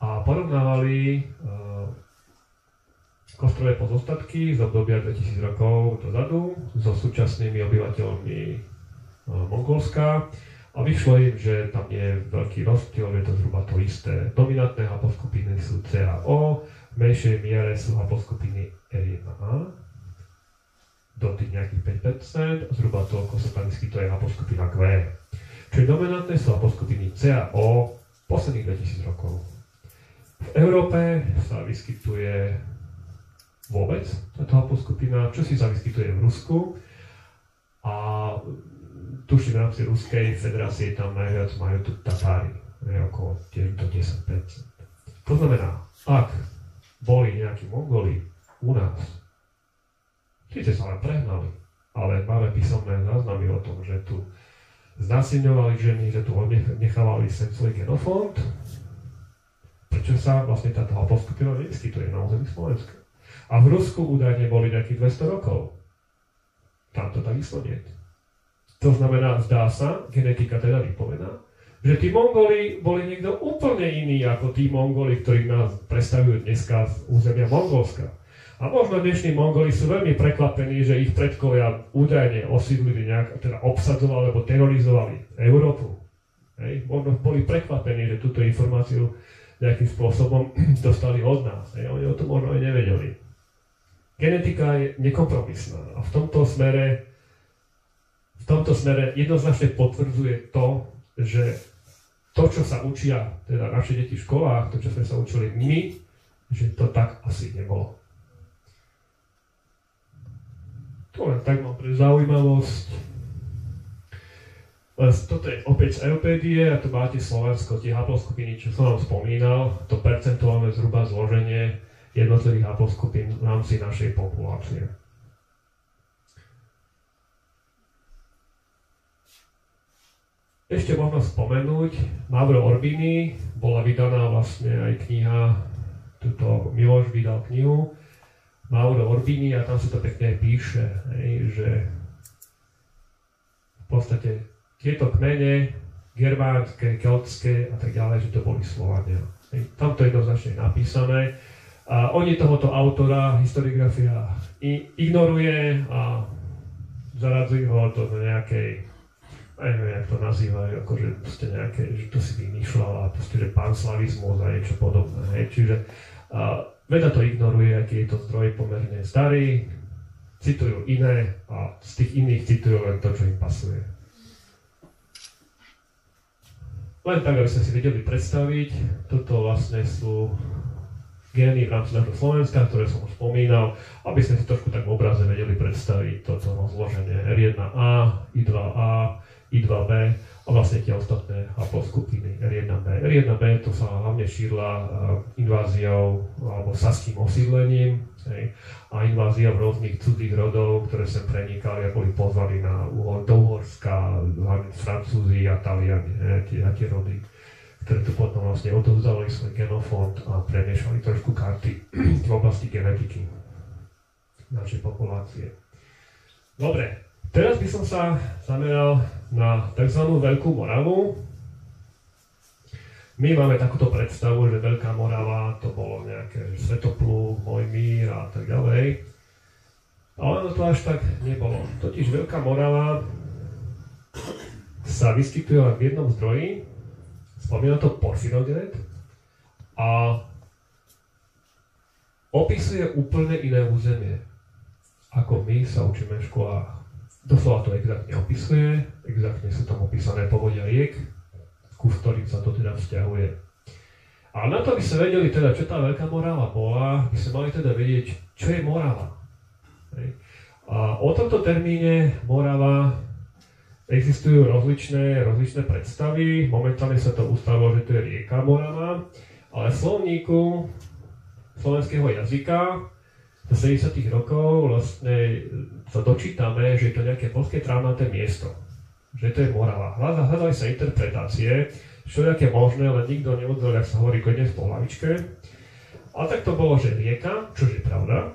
a porovnávali uh, kostrové pozostatky z obdobia 2000 rokov dozadu so súčasnými obyvateľmi Mongolska a vyšlo im, že tam je veľký rozdiel, je to zhruba to isté. Dominantné haposkupiny sú CAO, v menšej miere sú haposkupiny R1A, do tých nejakých 5%, zhruba toľko sa tam vyskytuje haposkupina Q. Čiže dominantné sú haposkupiny CAO posledných 2000 rokov. V Európe sa vyskytuje vôbec táto haposkupina, čo si sa vyskytuje v Rusku a tuším v rámci Ruskej federácie tam najviac majú tu Tatári, okolo do 10%. To znamená, ak boli nejakí Mongoli u nás, síce sa len prehnali, ale máme písomné záznamy o tom, že tu znasilňovali ženy, že tu nechávali svoj genofond, prečo sa vlastne táto skupina nevyskytuje na území Slovenska. A v Rusku údajne boli nejakých 200 rokov. Tam to takisto nie. To znamená, zdá sa, genetika teda vypovedá, že tí Mongoli boli niekto úplne iný ako tí Mongoli, ktorí nás predstavujú dneska z územia Mongolska. A možno dnešní Mongoli sú veľmi prekvapení, že ich predkovia údajne osídlili nejak, teda obsadzovali alebo terorizovali Európu. Hej. Možno boli prekvapení, že túto informáciu nejakým spôsobom dostali od nás. Hej. Oni o tom možno aj nevedeli. Genetika je nekompromisná a v tomto smere v tomto smere jednoznačne potvrdzuje to, že to, čo sa učia teda naše deti v školách, to, čo sme sa učili my, že to tak asi nebolo. To len tak mám pre zaujímavosť. Toto je opäť z Eupédie a tu máte Slovensko, tie haploskupiny, čo som vám spomínal, to percentuálne zhruba zloženie jednotlivých haploskupín v rámci našej populácie. Ešte možno spomenúť, Mavro Orbini, bola vydaná vlastne aj kniha, tuto Miloš vydal knihu, Mauro Orbini a tam sa to pekne píše, že v podstate tieto kmene, germánske, keltské a tak ďalej, že to boli Slovania. Tam to je jednoznačne napísané. A oni tohoto autora, historiografia, ignoruje a zaradzujú ho do nejakej aj neviem, jak to nazývajú, akože proste nejaké, že to si vymýšľal a proste, že panslavizmus a niečo podobné, hej. Čiže a, veda to ignoruje, aký je to zdroj pomerne starý, citujú iné a z tých iných citujú len to, čo im pasuje. Len tak, aby sme si vedeli predstaviť, toto vlastne sú gény v rámci nášho Slovenska, ktoré som už spomínal, aby sme si trošku tak v obraze vedeli predstaviť toto rozloženie R1A, I2A, I2B a vlastne tie ostatné skupiny R1B. R1B to sa hlavne šírila eh, inváziou alebo saským osídlením hej, a invázia rôznych cudzích rodov, ktoré sem prenikali a boli pozvaní na do Uhorska, hlavne Francúzi a Taliani, tie, tie rody ktoré tu potom vlastne odovzdali svoj genofond a premiešali trošku karty v oblasti genetiky našej populácie. Dobre, Teraz by som sa zameral na tzv. Veľkú Moravu. My máme takúto predstavu, že Veľká Morava to bolo nejaké Svetopluk, Mojmír a tak ďalej. Ale to až tak nebolo. Totiž Veľká Morava sa vyskytuje len v jednom zdroji, spomína to Porfirodet a opisuje úplne iné územie, ako my sa učíme v školách. Doslova to exaktne opisuje, exaktne sú tam opísané povodia riek, ku ktorým sa to teda vzťahuje. A na to by sme vedeli teda, čo tá Veľká Morava bola, by sme mali teda vedieť, čo je Morava. A o tomto termíne Morava existujú rozličné, rozličné predstavy. Momentálne sa to ustalo, že to je rieka Morava, ale v slovníku slovenského jazyka 70. rokov vlastne sa dočítame, že je to nejaké polské trávnaté miesto. Že to je Morava. Hľadali sa interpretácie, je možné, ale nikto nevedel, ak sa hovorí kľudne v hlavičke. A tak to bolo, že rieka, čo je pravda.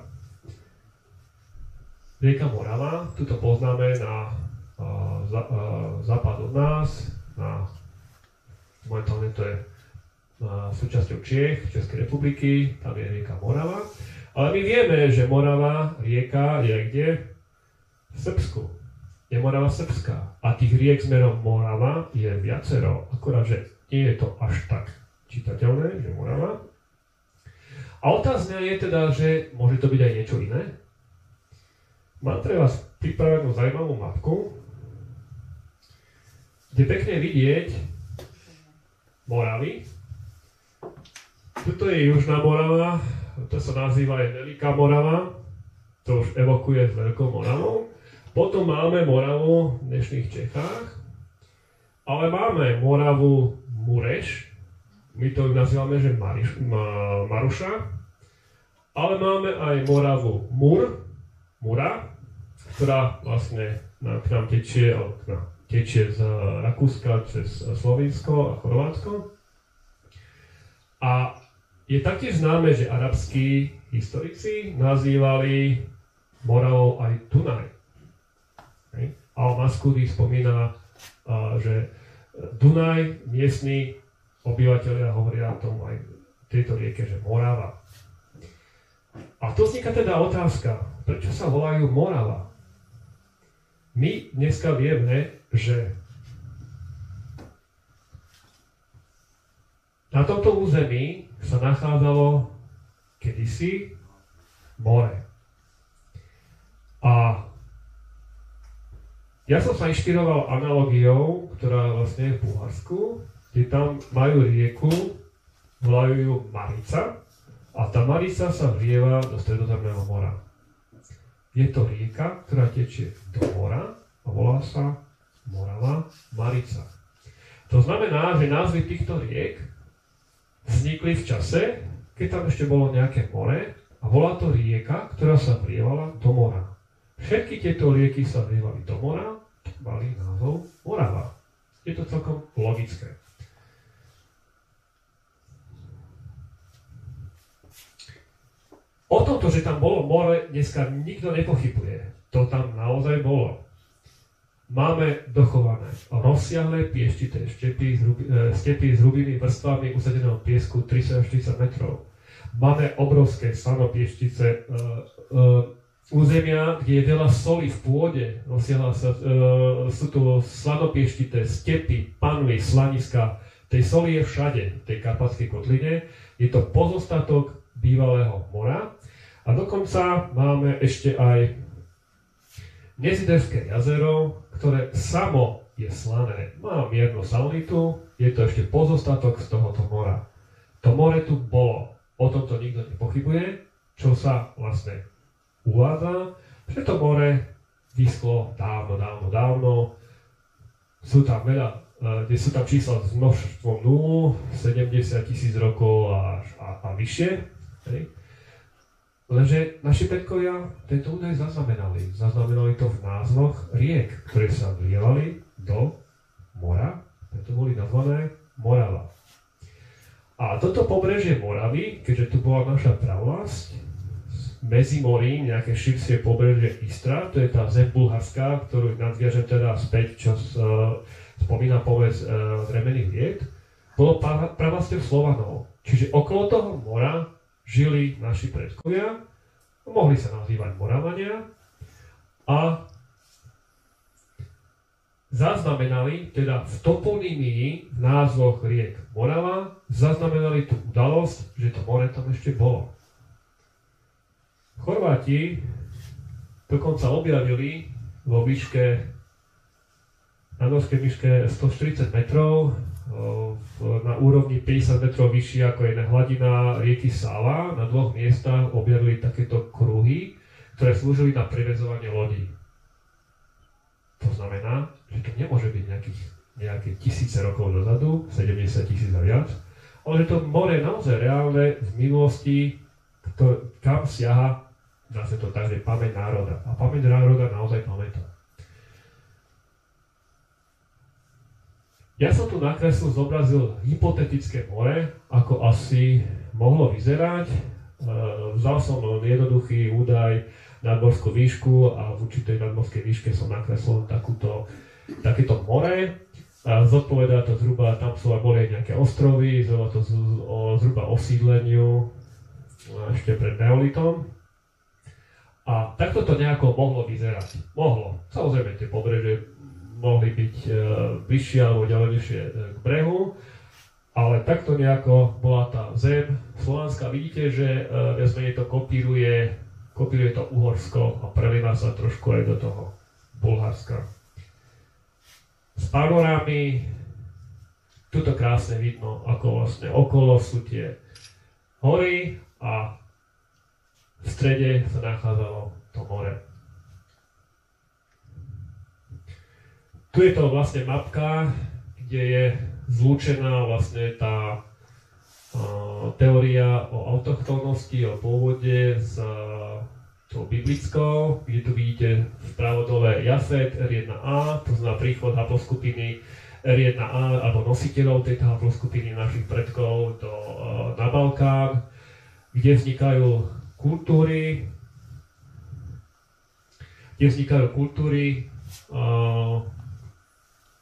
Rieka Morava, tu to poznáme na uh, za, uh, západ od nás, na, momentálne to je uh, súčasťou Čiech, Českej republiky, tam je rieka Morava. Ale my vieme, že Morava, rieka je kde? V Srbsku. Je Morava srbská. A tých riek smerom Morava je viacero. Akorát, že nie je to až tak čitateľné, že Morava. A otázka je teda, že môže to byť aj niečo iné. Mám pre vás pripravenú zaujímavú mapku, kde pekne vidieť Moravy. Tuto je Južná Morava, to sa nazýva aj Veľká Morava, to už evokuje s Veľkou Moravou. Potom máme Moravu v dnešných Čechách, ale máme Moravu Mureš, my to nazývame, že Mariš, Ma, Maruša, ale máme aj Moravu Mur, Mura, ktorá vlastne k nám tečie, nám tečie z Rakúska cez Slovinsko a Chorvátsko. A je taktiež známe, že arabskí historici nazývali Moravou aj Dunaj. Al-Maskudy spomína, že Dunaj, miestni obyvateľia hovoria o tom aj tejto rieke, že Morava. A tu vzniká teda otázka, prečo sa volajú Morava? My dneska vieme, že na tomto území sa nachádzalo kedysi more. A ja som sa inšpiroval analogiou, ktorá vlastne je v Bulharsku, kde tam majú rieku, volajú ju Marica, a tá Marica sa vlieva do Stredozemného mora. Je to rieka, ktorá tečie do mora a volá sa Morava Marica. To znamená, že názvy týchto riek vznikli v čase, keď tam ešte bolo nejaké more a bola to rieka, ktorá sa vlievala do mora. Všetky tieto rieky sa vlievali do mora, mali názov Morava. Je to celkom logické. O tomto, že tam bolo more, dneska nikto nepochybuje. To tam naozaj bolo. Máme dochované rozsiahle pieštité štepy s, rubi, e, stepy s hrubými vrstvami usadeného piesku 340 metrov. Máme obrovské sanopieštice, e, e, územia, kde je veľa soli v pôde, sa, e, sú tu slanopieštité stepy, panvy, slaniska, tej soli je všade, v tej karpatskej kotline. Je to pozostatok bývalého mora. A dokonca máme ešte aj Neziderské jazero, ktoré samo je slané. Má miernu salinitu, je to ešte pozostatok z tohoto mora. To more tu bolo, o tomto nikto nepochybuje, čo sa vlastne uvádza, že to more vyschlo dávno, dávno, dávno. Sú tam veľa, e, kde sú tam čísla s množstvom 0, 70 tisíc rokov a, a, a vyššie. Hej. Lenže naši predkovia tento údaj zaznamenali. Zaznamenali to v názvoch riek, ktoré sa vlievali do mora, preto boli nazvané Morava. A toto pobrežie Moravy, keďže tu bola naša pravlasť, medzi morím, nejaké širšie pobrežie Istra, to je tá zem bulharská, ktorú nadviažem teda späť, čo z, uh, spomína povedz uh, remených vied, bolo pravasťou Slovanov. Čiže okolo toho mora žili naši predkovia, mohli sa nazývať Moravania a zaznamenali, teda v toponymii v názvoch riek Morava, zaznamenali tú udalosť, že to more tam ešte bolo. Chorváti dokonca objavili vo výške, na norskej výške 140 metrov, na úrovni 50 metrov vyššie ako je hladina rieky Sáva, na dvoch miestach objavili takéto kruhy, ktoré slúžili na privezovanie lodí. To znamená, že to nemôže byť nejakých, nejaké tisíce rokov dozadu, 70 tisíc a viac, ale že to more je naozaj reálne v minulosti, to, kam siaha, sa to tak, že pamäť národa. A pamäť národa naozaj pamätá. Ja som tu nakreslil, zobrazil hypotetické more, ako asi mohlo vyzerať. E, vzal som jednoduchý údaj nadmorskú výšku a v určitej nadmorskej výške som nakreslil takúto, takéto more. Zodpovedá to zhruba, tam sú aj boli nejaké ostrovy, zhruba to zhruba osídleniu ešte pred neolitom. A takto to nejako mohlo vyzerať. Mohlo. Samozrejme, tie pobreže mohli byť e, vyššie alebo ďalejšie e, k brehu, ale takto nejako bola tá zem Slovenska. Vidíte, že e, viac menej to kopíruje, kopíruje to Uhorsko a prelína sa trošku aj do toho Bulharska. S panorámy tuto krásne vidno, ako vlastne okolo sú tie hory a v strede sa nachádzalo to more. Tu je to vlastne mapka, kde je zlúčená vlastne tá teória o autochtónnosti, o pôvode s tou biblickou, kde tu vidíte vpravo dole Jafet R1A, to znamená príchod haploskupiny R1A alebo nositeľov tejto haploskupiny našich predkov do, na Balkán, kde vznikajú kultúry, kde vznikajú kultúry,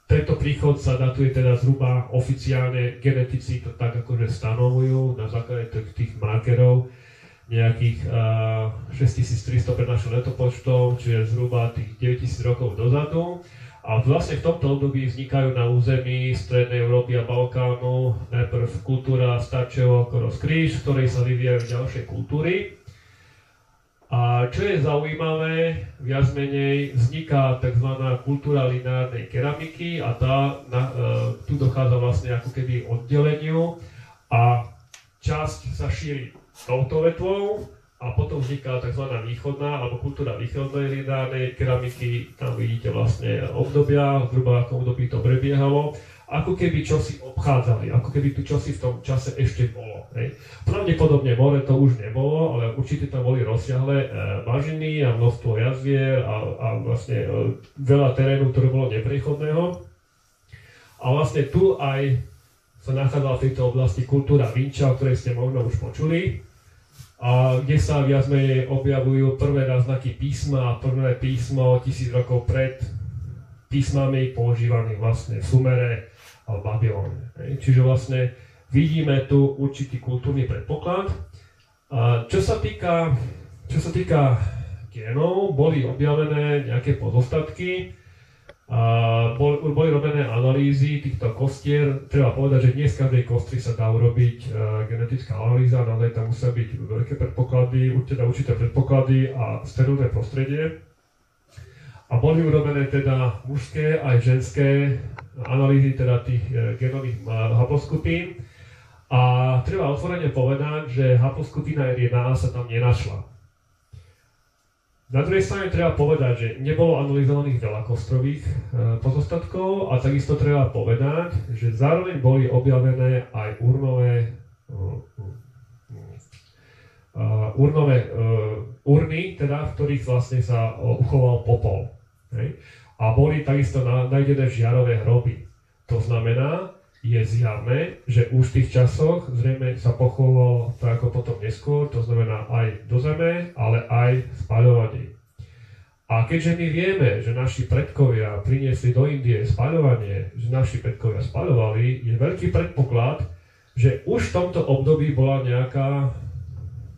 tento príchod sa datuje teda zhruba oficiálne, genetici to tak akože stanovujú na základe tých, tých markerov nejakých uh, 6300 pred našim letopočtom, čiže zhruba tých 9000 rokov dozadu. A vlastne v tomto období vznikajú na území Strednej Európy a Balkánu najprv kultúra Starčevo, Koros Kríž, v ktorej sa vyvíjajú ďalšie kultúry. A čo je zaujímavé, viac menej vzniká tzv. kultúra lineárnej keramiky a tá, na, e, tu dochádza vlastne ako keby oddeleniu a časť sa šíri touto vetvou a potom vzniká tzv. východná alebo kultúra východnej lineárnej keramiky, tam vidíte vlastne obdobia, zhruba ako období to prebiehalo ako keby čosi obchádzali, ako keby tu čosi v tom čase ešte bolo. Hej. Pravdepodobne more to už nebolo, ale určite tam boli rozsiahle e, bažiny a množstvo jazvier a, a vlastne e, veľa terénu, ktoré bolo neprechodného. A vlastne tu aj sa nachádzala v tejto oblasti kultúra Vinča, o ktorej ste možno už počuli, a kde sa viac menej objavujú prvé náznaky písma a prvé písmo tisíc rokov pred písmami používaných vlastne v Sumere, alebo Babylone. Čiže vlastne vidíme tu určitý kultúrny predpoklad. Čo sa týka, čo sa týka genov, boli objavené nejaké pozostatky, a bol, boli robené analýzy týchto kostier. Treba povedať, že dnes každej kostry sa dá urobiť uh, genetická analýza, naozaj tam musia byť veľké predpoklady, teda určité predpoklady a sterilné prostredie. A boli urobené teda mužské aj ženské analýzy teda tých e, genových e, haploskupín. A treba otvorene povedať, že haploskupina R1A sa tam nenašla. Na druhej strane treba povedať, že nebolo analyzovaných veľa kostrových e, pozostatkov a takisto treba povedať, že zároveň boli objavené aj urnové, urnové urny, teda, v ktorých vlastne sa uchoval popol. Hej? A boli takisto nájdené žiarové hroby. To znamená, je zjavné, že už v tých časoch zrejme sa pochovalo to ako potom neskôr, to znamená aj do zeme, ale aj spaľovanie. A keďže my vieme, že naši predkovia priniesli do Indie spaľovanie, že naši predkovia spaľovali, je veľký predpoklad, že už v tomto období bola nejaká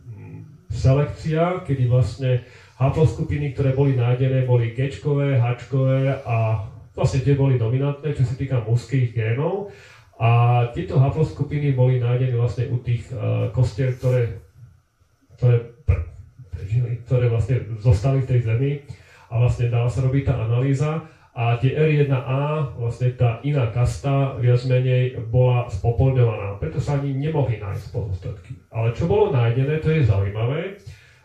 hm, selekcia, kedy vlastne haploskupiny, ktoré boli nájdené, boli gečkové, hačkové a vlastne tie boli dominantné, čo sa týka mužských génov. A tieto haploskupiny boli nájdené vlastne u tých uh, kostier, ktoré, ktoré prežili, ktoré vlastne zostali v tej zemi a vlastne dala sa robiť tá analýza a tie R1A, vlastne tá iná kasta, viac menej bola spopolňovaná, preto sa ani nemohli nájsť pozostatky. Ale čo bolo nájdené, to je zaujímavé,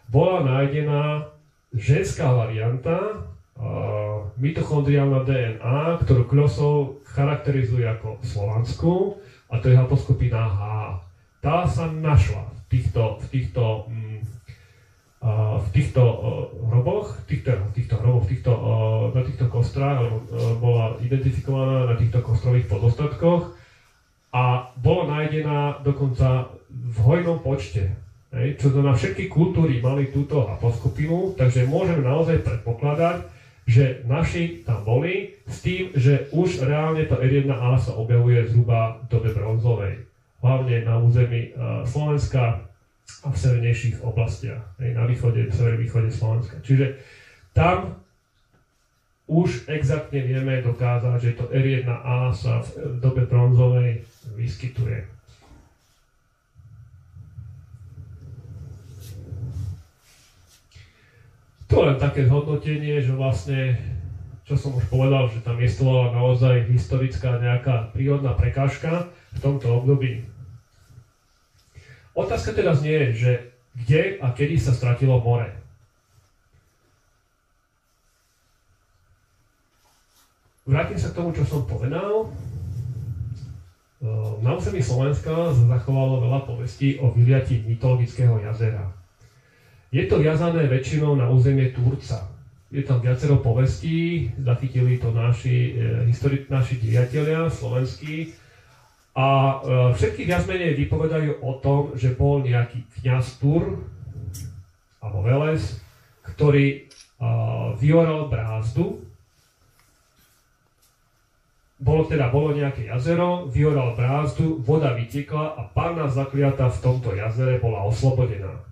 bola nájdená ženská varianta, uh, mitochondriálna DNA, ktorú Klosov charakterizuje ako slovanskú, a to je haploskupina H. Tá sa našla v týchto, v týchto mm, v týchto hroboch, týchto, týchto hroboch, týchto, na týchto kostrách, alebo bola identifikovaná na týchto kostrových pozostatkoch a bola nájdená dokonca v hojnom počte. Hej, čo znamená, všetky kultúry mali túto aposkopinu, takže môžeme naozaj predpokladať, že naši tam boli s tým, že už reálne to R1A sa objavuje zhruba v dobe bronzovej. Hlavne na území Slovenska, a v severnejších oblastiach, aj na východe, v severovýchode Slovenska. Čiže tam už exaktne vieme dokázať, že to R1A sa v dobe bronzovej vyskytuje. To len také zhodnotenie, že vlastne, čo som už povedal, že tam jestvovala naozaj historická nejaká prírodná prekážka v tomto období Otázka teda znie, že kde a kedy sa stratilo more. Vrátim sa k tomu, čo som povedal. Na území Slovenska zachovalo veľa povestí o vyliatí mytologického jazera. Je to viazané väčšinou na územie Turca. Je tam viacero povestí, zachytili to naši, e, histori- naši diatelia slovenskí, a e, všetky viac menej vypovedajú o tom, že bol nejaký kniaz Tur, alebo Veles, ktorý uh, vyoral brázdu. Bolo teda bolo nejaké jazero, vyoral brázdu, voda vytekla a panna zakliata v tomto jazere bola oslobodená.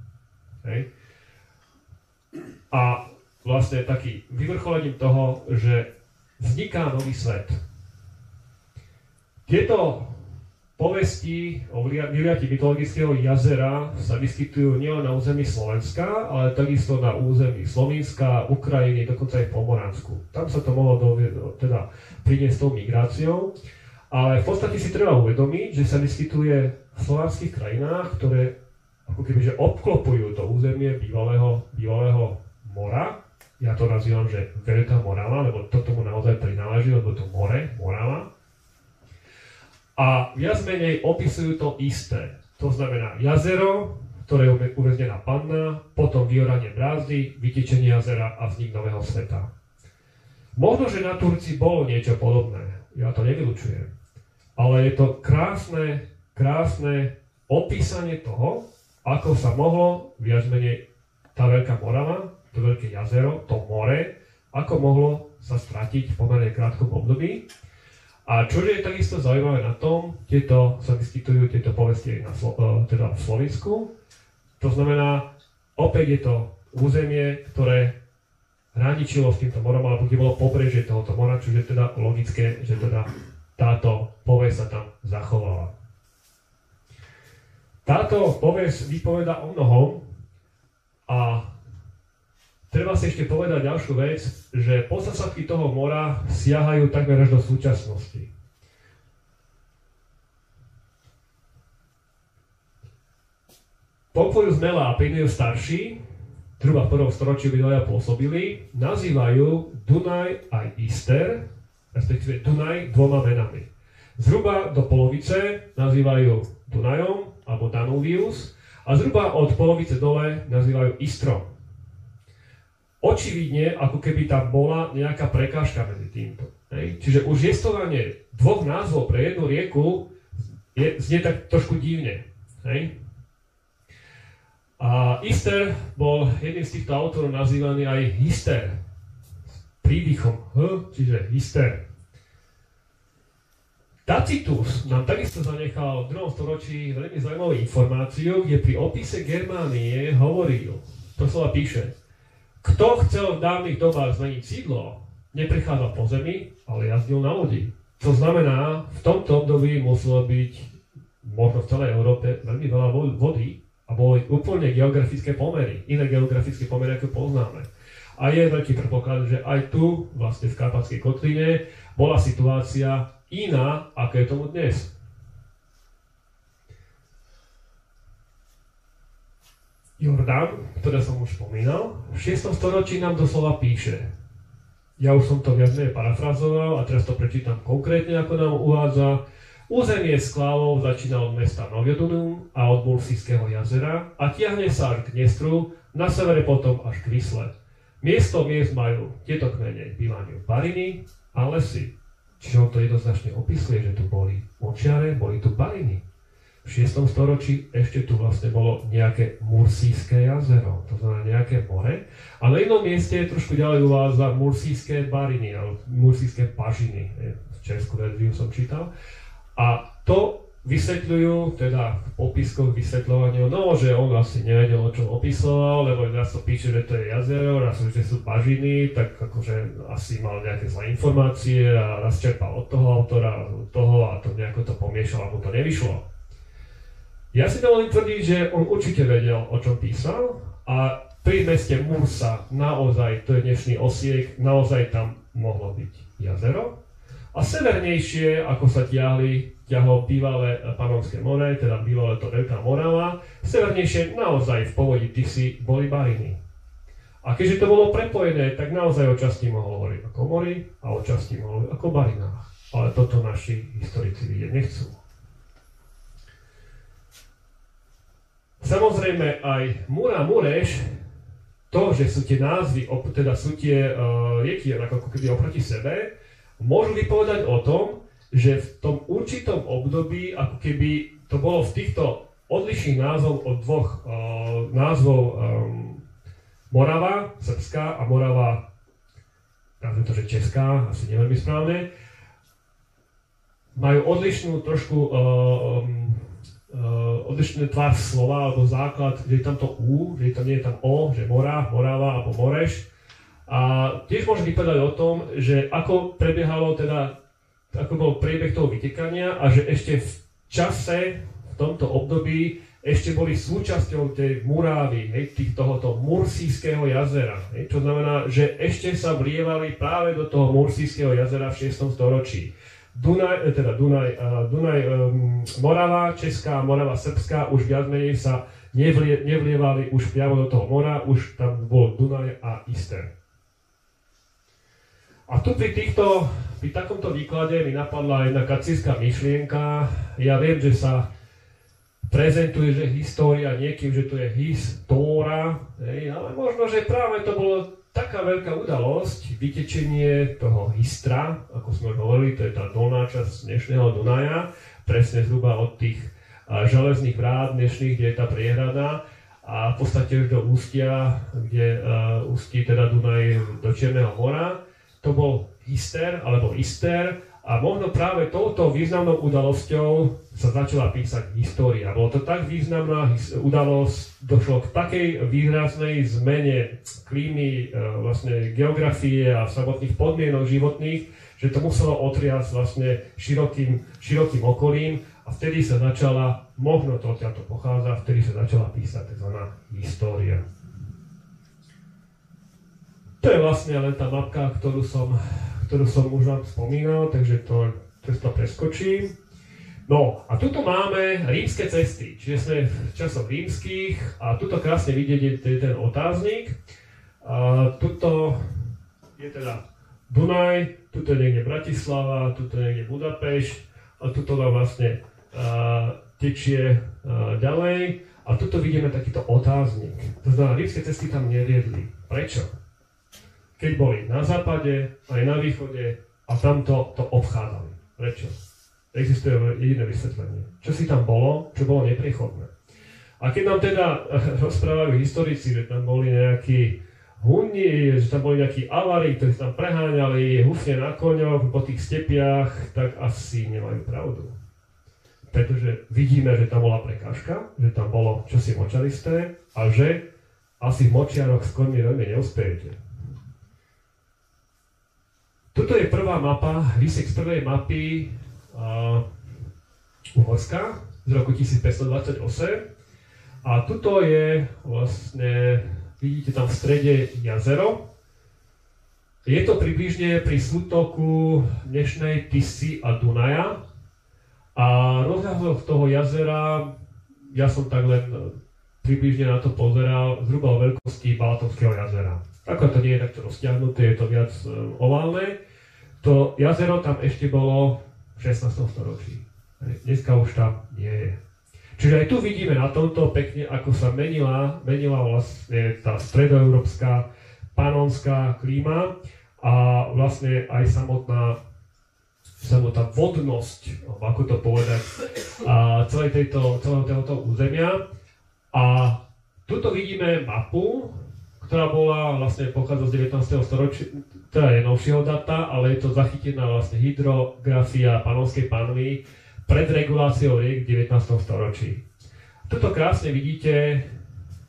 Hej. A vlastne taký vyvrcholením toho, že vzniká nový svet. Tieto Povesti o vyliati mytologického jazera sa vyskytujú nielen na území Slovenska, ale takisto na území Slovenska, Ukrajiny, dokonca aj v Pomoransku. Tam sa to mohlo dovie, teda priniesť tou migráciou, ale v podstate si treba uvedomiť, že sa vyskytuje v slovanských krajinách, ktoré ako keby že obklopujú to územie bývalého, bývalého mora. Ja to nazývam, že Veľká Morava, lebo to tomu naozaj prináleží, lebo to more, Morava a viac menej opisujú to isté. To znamená jazero, ktoré je uväznená panna, potom vyoranie brázdy, vytečenie jazera a vznik nového sveta. Možno, že na Turci bolo niečo podobné, ja to nevylučujem, ale je to krásne, krásne opísanie toho, ako sa mohlo viac menej tá veľká Morava, to veľké jazero, to more, ako mohlo sa stratiť v pomerne krátkom období a čo je takisto zaujímavé na tom, tieto sa vyskytujú tieto povesti aj na, e, teda v Slovensku. To znamená, opäť je to územie, ktoré hraničilo s týmto morom, alebo kde bolo pobrežie tohoto mora, čo je teda logické, že teda táto povesť sa tam zachovala. Táto povesť vypoveda o mnohom a Treba si ešte povedať ďalšiu vec, že pozasadky toho mora siahajú takmer až do súčasnosti. Pomponius Mela a Plinius starší, zhruba v prvom storočí obidvaja pôsobili, nazývajú Dunaj aj Ister, respektíve Dunaj dvoma menami. Zhruba do polovice nazývajú Dunajom alebo Danuvius a zhruba od polovice dole nazývajú Istrom očividne, ako keby tam bola nejaká prekážka medzi týmto. Hej? Čiže už jestovanie dvoch názvov pre jednu rieku je, znie tak trošku divne. Hej? A Ister bol jedným z týchto autorov nazývaný aj Hister. Prídychom H, čiže Hister. Tacitus nám takisto zanechal v 2. storočí veľmi zaujímavú informáciu, kde pri opise Germánie hovoril, to slova píše, kto chcel v dávnych dobách zmeniť sídlo, neprechádzal po zemi, ale jazdil na lodi. To znamená, v tomto období muselo byť možno v celej Európe veľmi veľa vody a boli úplne geografické pomery, iné geografické pomery, ako poznáme. A je veľký predpoklad, že aj tu, vlastne v Karpatskej kotline, bola situácia iná, ako je tomu dnes. Jordán, ktoré som už spomínal, v 6. storočí nám doslova píše. Ja už som to viac menej parafrazoval a teraz to prečítam konkrétne, ako nám uvádza. Územie sklavov začína od mesta Noviodunum a od Mursijského jazera a tiahne sa až k Dnestru, na severe potom až k Vysle. Miesto miest majú tieto kmene bývaniu bariny a lesy. Čiže on to jednoznačne opisuje, že tu boli močiare, boli tu bariny. V 6. storočí ešte tu vlastne bolo nejaké Mursijské jazero, to znamená nejaké more. A na inom mieste trošku ďalej uvádza Mursijské bariny, alebo Mursijské pažiny. V Česku verziu som čítal. A to vysvetľujú, teda v popiskoch vysvetľovania, no, že on asi nevedel, o čom opisoval, lebo raz to píše, že to je jazero, raz že sú bažiny, tak akože asi mal nejaké zlé informácie a raz čerpal od toho autora, od toho a to nejako to pomiešal a mu to nevyšlo. Ja si dovolím tvrdiť, že on určite vedel, o čom písal a pri meste Mursa naozaj, to je dnešný osiek, naozaj tam mohlo byť jazero. A severnejšie, ako sa tiahli ťahlo bývalé Panonské more, teda bývalé to Veľká Morava. Severnejšie naozaj v povodí Tisy boli bariny. A keďže to bolo prepojené, tak naozaj o časti mohol hovoriť ako mori a o časti mohol hovoriť ako barinách. Ale toto naši historici vidieť nechcú. Samozrejme aj Mura Mureš, to, že sú tie názvy, teda sú tie uh, rieky ako keby oproti sebe, môžu vypovedať o tom, že v tom určitom období, ako keby to bolo v týchto odlišných názvov od dvoch uh, názvov um, Morava, Srbská a Morava, nazvem to, že Česká, asi neveľmi správne, majú odlišnú trošku uh, um, odlišný tvar slova alebo základ, že je tam to U, že to nie je tam O, že Mora, Morava alebo Moreš. A tiež môžem vypovedať o tom, že ako prebiehalo teda ako bol priebeh toho vytekania a že ešte v čase, v tomto období, ešte boli súčasťou tej Murávy, hej, tých, tohoto Mursijského jazera. Hej, čo znamená, že ešte sa vlievali práve do toho Mursijského jazera v 6. storočí. Dunaj, eh, teda Dunaj, uh, Dunaj um, Morava, Česká, Morava, Srbská už viac menej sa nevlie, nevlievali už priamo do toho mora, už tam bol Dunaj a Ister. A tu pri týchto pri takomto výklade mi napadla jedna kacírska myšlienka. Ja viem, že sa prezentuje, že história niekým, že to je históra, hej, ale možno, že práve to bolo taká veľká udalosť, vytečenie toho histra, ako sme hovorili, to je tá dolná časť dnešného Dunaja, presne zhruba od tých železných vrát dnešných, kde je tá priehrada, a v podstate už do ústia, kde uh, ústí teda Dunaj do Čierneho mora. To bol Ister alebo Ister a možno práve touto významnou udalosťou sa začala písať história. Bolo to tak významná udalosť, došlo k takej výraznej zmene klímy, e, vlastne geografie a samotných podmienok životných, že to muselo otriasť vlastne širokým, širokým okolím a vtedy sa začala, možno to odtiaľ to pochádza, vtedy sa začala písať tzv. história. To je vlastne len tá mapka, ktorú som ktorú som už vám spomínal, takže to, to preskočím. No a tuto máme rímske cesty, čiže sme v časoch rímskych a tuto krásne vidieť je ten otáznik. A tuto je teda Dunaj, tuto je niekde Bratislava, tuto je niekde Budapešť a tuto vám vlastne a, tečie a, ďalej a tuto vidíme takýto otáznik. To znamená, rímske cesty tam neviedli. Prečo? Keď boli na západe, aj na východe, a tam to, obchádzali. Prečo? Existuje jediné vysvetlenie. Čo si tam bolo, čo bolo neprechodné. A keď nám teda rozprávajú historici, že tam boli nejakí hundi, že tam boli nejakí avári, ktorí tam preháňali husne na koňoch po tých stepiach, tak asi nemajú pravdu. Pretože vidíme, že tam bola prekážka, že tam bolo čosi močaristé a že asi v močiaroch s koňmi veľmi neuspejete. Toto je prvá mapa, výsek z prvej mapy uh, Uhorska z roku 1528. A tuto je vlastne, vidíte tam v strede jazero. Je to približne pri sútoku dnešnej Tisy a Dunaja. A rozhľadok toho jazera, ja som tak len približne na to pozeral, zhruba o veľkosti Balatovského jazera. Ako to nie je takto rozťahnuté, je to viac e, oválne. To jazero tam ešte bolo v 16. storočí. Dneska už tam nie je. Čiže aj tu vidíme na tomto pekne, ako sa menila, menila vlastne tá stredoeurópska panonská klíma a vlastne aj samotná, samotná vodnosť, ako to povedať, a celej tejto, celého tohoto územia. A tuto vidíme mapu, ktorá bola vlastne pochádza z 19. storočia, teda je novšieho data, ale je to zachytená vlastne hydrografia panovskej panvy pred reguláciou riek v 19. storočí. Tuto krásne vidíte,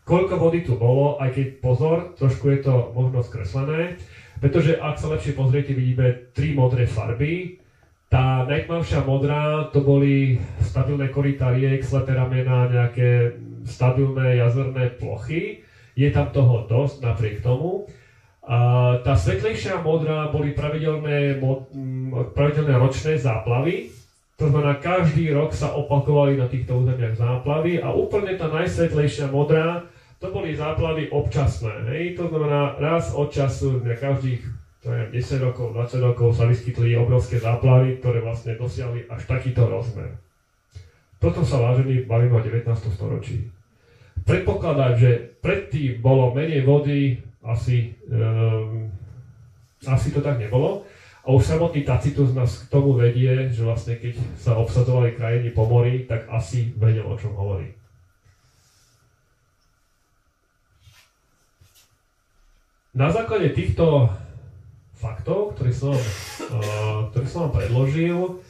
koľko vody tu bolo, aj keď pozor, trošku je to možno skreslené, pretože ak sa lepšie pozriete, vidíme tri modré farby. Tá najtmavšia modrá, to boli stabilné korytá riek, slepé ramena, nejaké stabilné jazerné plochy je tam toho dosť napriek tomu. A tá svetlejšia modrá boli pravidelné, pravidelné ročné záplavy, to znamená, každý rok sa opakovali na týchto územiach záplavy a úplne tá najsvetlejšia modrá, to boli záplavy občasné. Hej? To znamená, raz od času, na každých to je 10 rokov, 20 rokov sa vyskytli obrovské záplavy, ktoré vlastne dosiahli až takýto rozmer. Toto sa vážení bavíme o 19. storočí predpokladať, že predtým bolo menej vody, asi, um, asi to tak nebolo. A už samotný Tacitus nás k tomu vedie, že vlastne keď sa obsadzovali krajiny po mori, tak asi vedel, o čom hovorí. Na základe týchto faktov, ktoré som, uh, ktoré som vám predložil,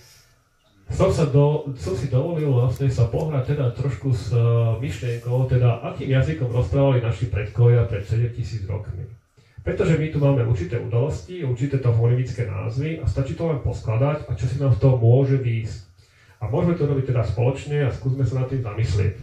som, sa do, som si dovolil vlastne sa pohrať teda trošku s uh, myšlienkou, teda akým jazykom rozprávali naši predkovia pred 7000 rokmi. Pretože my tu máme určité udalosti, určité toponimické názvy a stačí to len poskladať a čo si nám z toho môže výjsť. A môžeme to robiť teda spoločne a skúsme sa nad tým zamyslieť.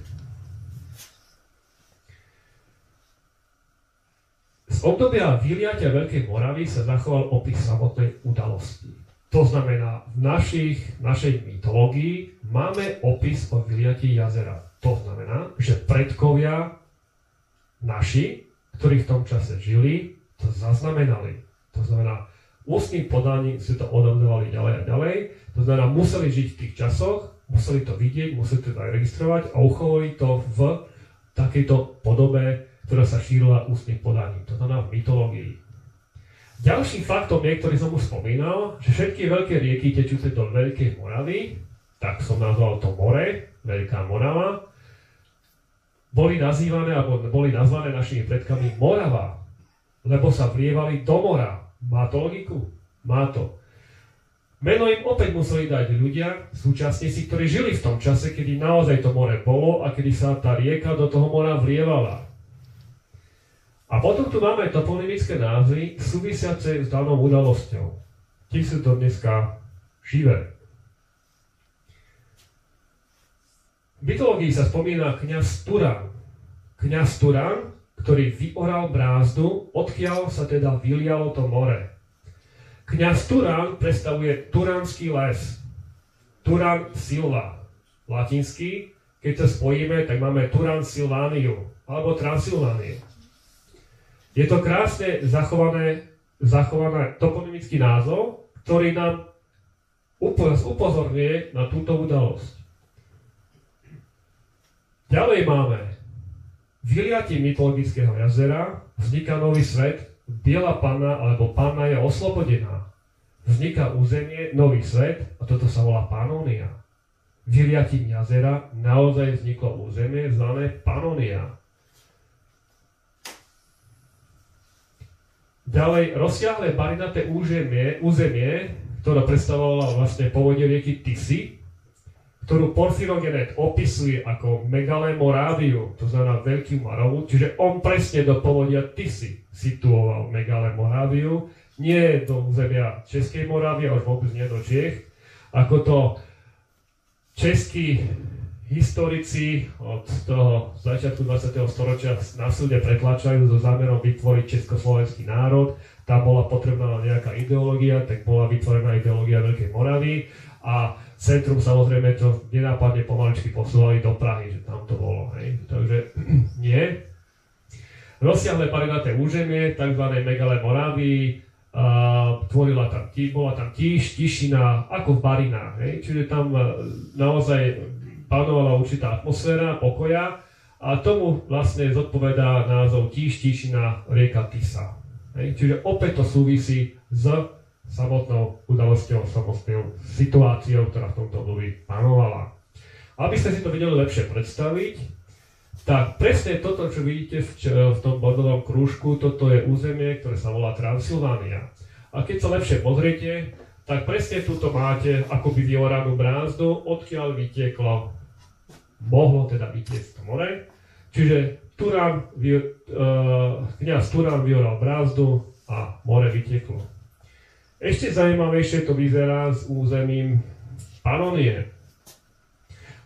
Z obdobia vyliatia Veľkej Moravy sa zachoval opis samotnej udalosti. To znamená, v našich, našej mytológii máme opis o vyliatí jazera. To znamená, že predkovia naši, ktorí v tom čase žili, to zaznamenali. To znamená, ústnym podaním si to odovzdávali ďalej a ďalej. To znamená, museli žiť v tých časoch, museli to vidieť, museli to aj registrovať a uchovali to v takejto podobe, ktorá sa šírila ústnym podaním. To znamená v mytológii. Ďalším faktom je, ktorý som už spomínal, že všetky veľké rieky tečúce do Veľkej Moravy, tak som nazval to more, Veľká Morava, boli nazývané, alebo boli nazvané našimi predkami Morava, lebo sa vlievali do mora. Má to logiku? Má to. Meno im opäť museli dať ľudia, súčasníci, ktorí žili v tom čase, kedy naozaj to more bolo a kedy sa tá rieka do toho mora vlievala. A potom tu máme toponymické názvy súvisiace s danou udalosťou. Ti sú to dneska živé. V mytológii sa spomína kniaz Turan. Kniaz Turan, ktorý vyoral brázdu, odkiaľ sa teda vylialo to more. Kniaz Turan predstavuje Turanský les. Turan Silva. Latinský, keď sa spojíme, tak máme Turan Silvániu alebo Transylvániu. Je to krásne zachované, zachované toponymický názov, ktorý nám upozorňuje na túto udalosť. Ďalej máme vyliatí mytologického jazera, vzniká nový svet, biela panna alebo panna je oslobodená. vzniká územie, nový svet a toto sa volá Panónia. Vyriatím jazera naozaj vzniklo územie zvané Panónia. Ďalej, rozsiahle barinaté územie, územie, ktoré predstavovalo vlastne povodie rieky Tisy, ktorú Porfirogenet opisuje ako Megalé Moráviu, to znamená Veľký Moravu, čiže on presne do povodia Tisy situoval Megalé Moráviu, nie do územia Českej Morávy, už vôbec nie do Čech, ako to českí historici od toho začiatku 20. storočia súde pretlačajú so zámerom vytvoriť československý národ. Tam bola potrebná nejaká ideológia, tak bola vytvorená ideológia Veľkej Moravy a centrum samozrejme to nenápadne pomaličky posúvali do Prahy, že tam to bolo. Hej. Takže nie. Rozsiahle parinaté úžemie, tzv. Megale Moravy, Uh, tvorila tam, bola tam tíž, tišina, ako v barinách. Čiže tam uh, naozaj panovala určitá atmosféra pokoja a tomu vlastne zodpovedá názov Tíš, Tíšina, rieka Tisa. Hej. Čiže opäť to súvisí s samotnou udalosťou, samotnou situáciou, ktorá v tomto období panovala. Aby ste si to vedeli lepšie predstaviť, tak presne toto, čo vidíte v, v tom bordovom krúžku, toto je územie, ktoré sa volá Transylvánia. A keď sa lepšie pozriete, tak presne tuto máte akoby vyoranú brázdu, odkiaľ vytieklo mohlo teda vytiecť to more. Čiže Turán, uh, kniaz Turán vyoral brázdu a more vyteklo. Ešte zaujímavejšie to vyzerá s územím Panonie.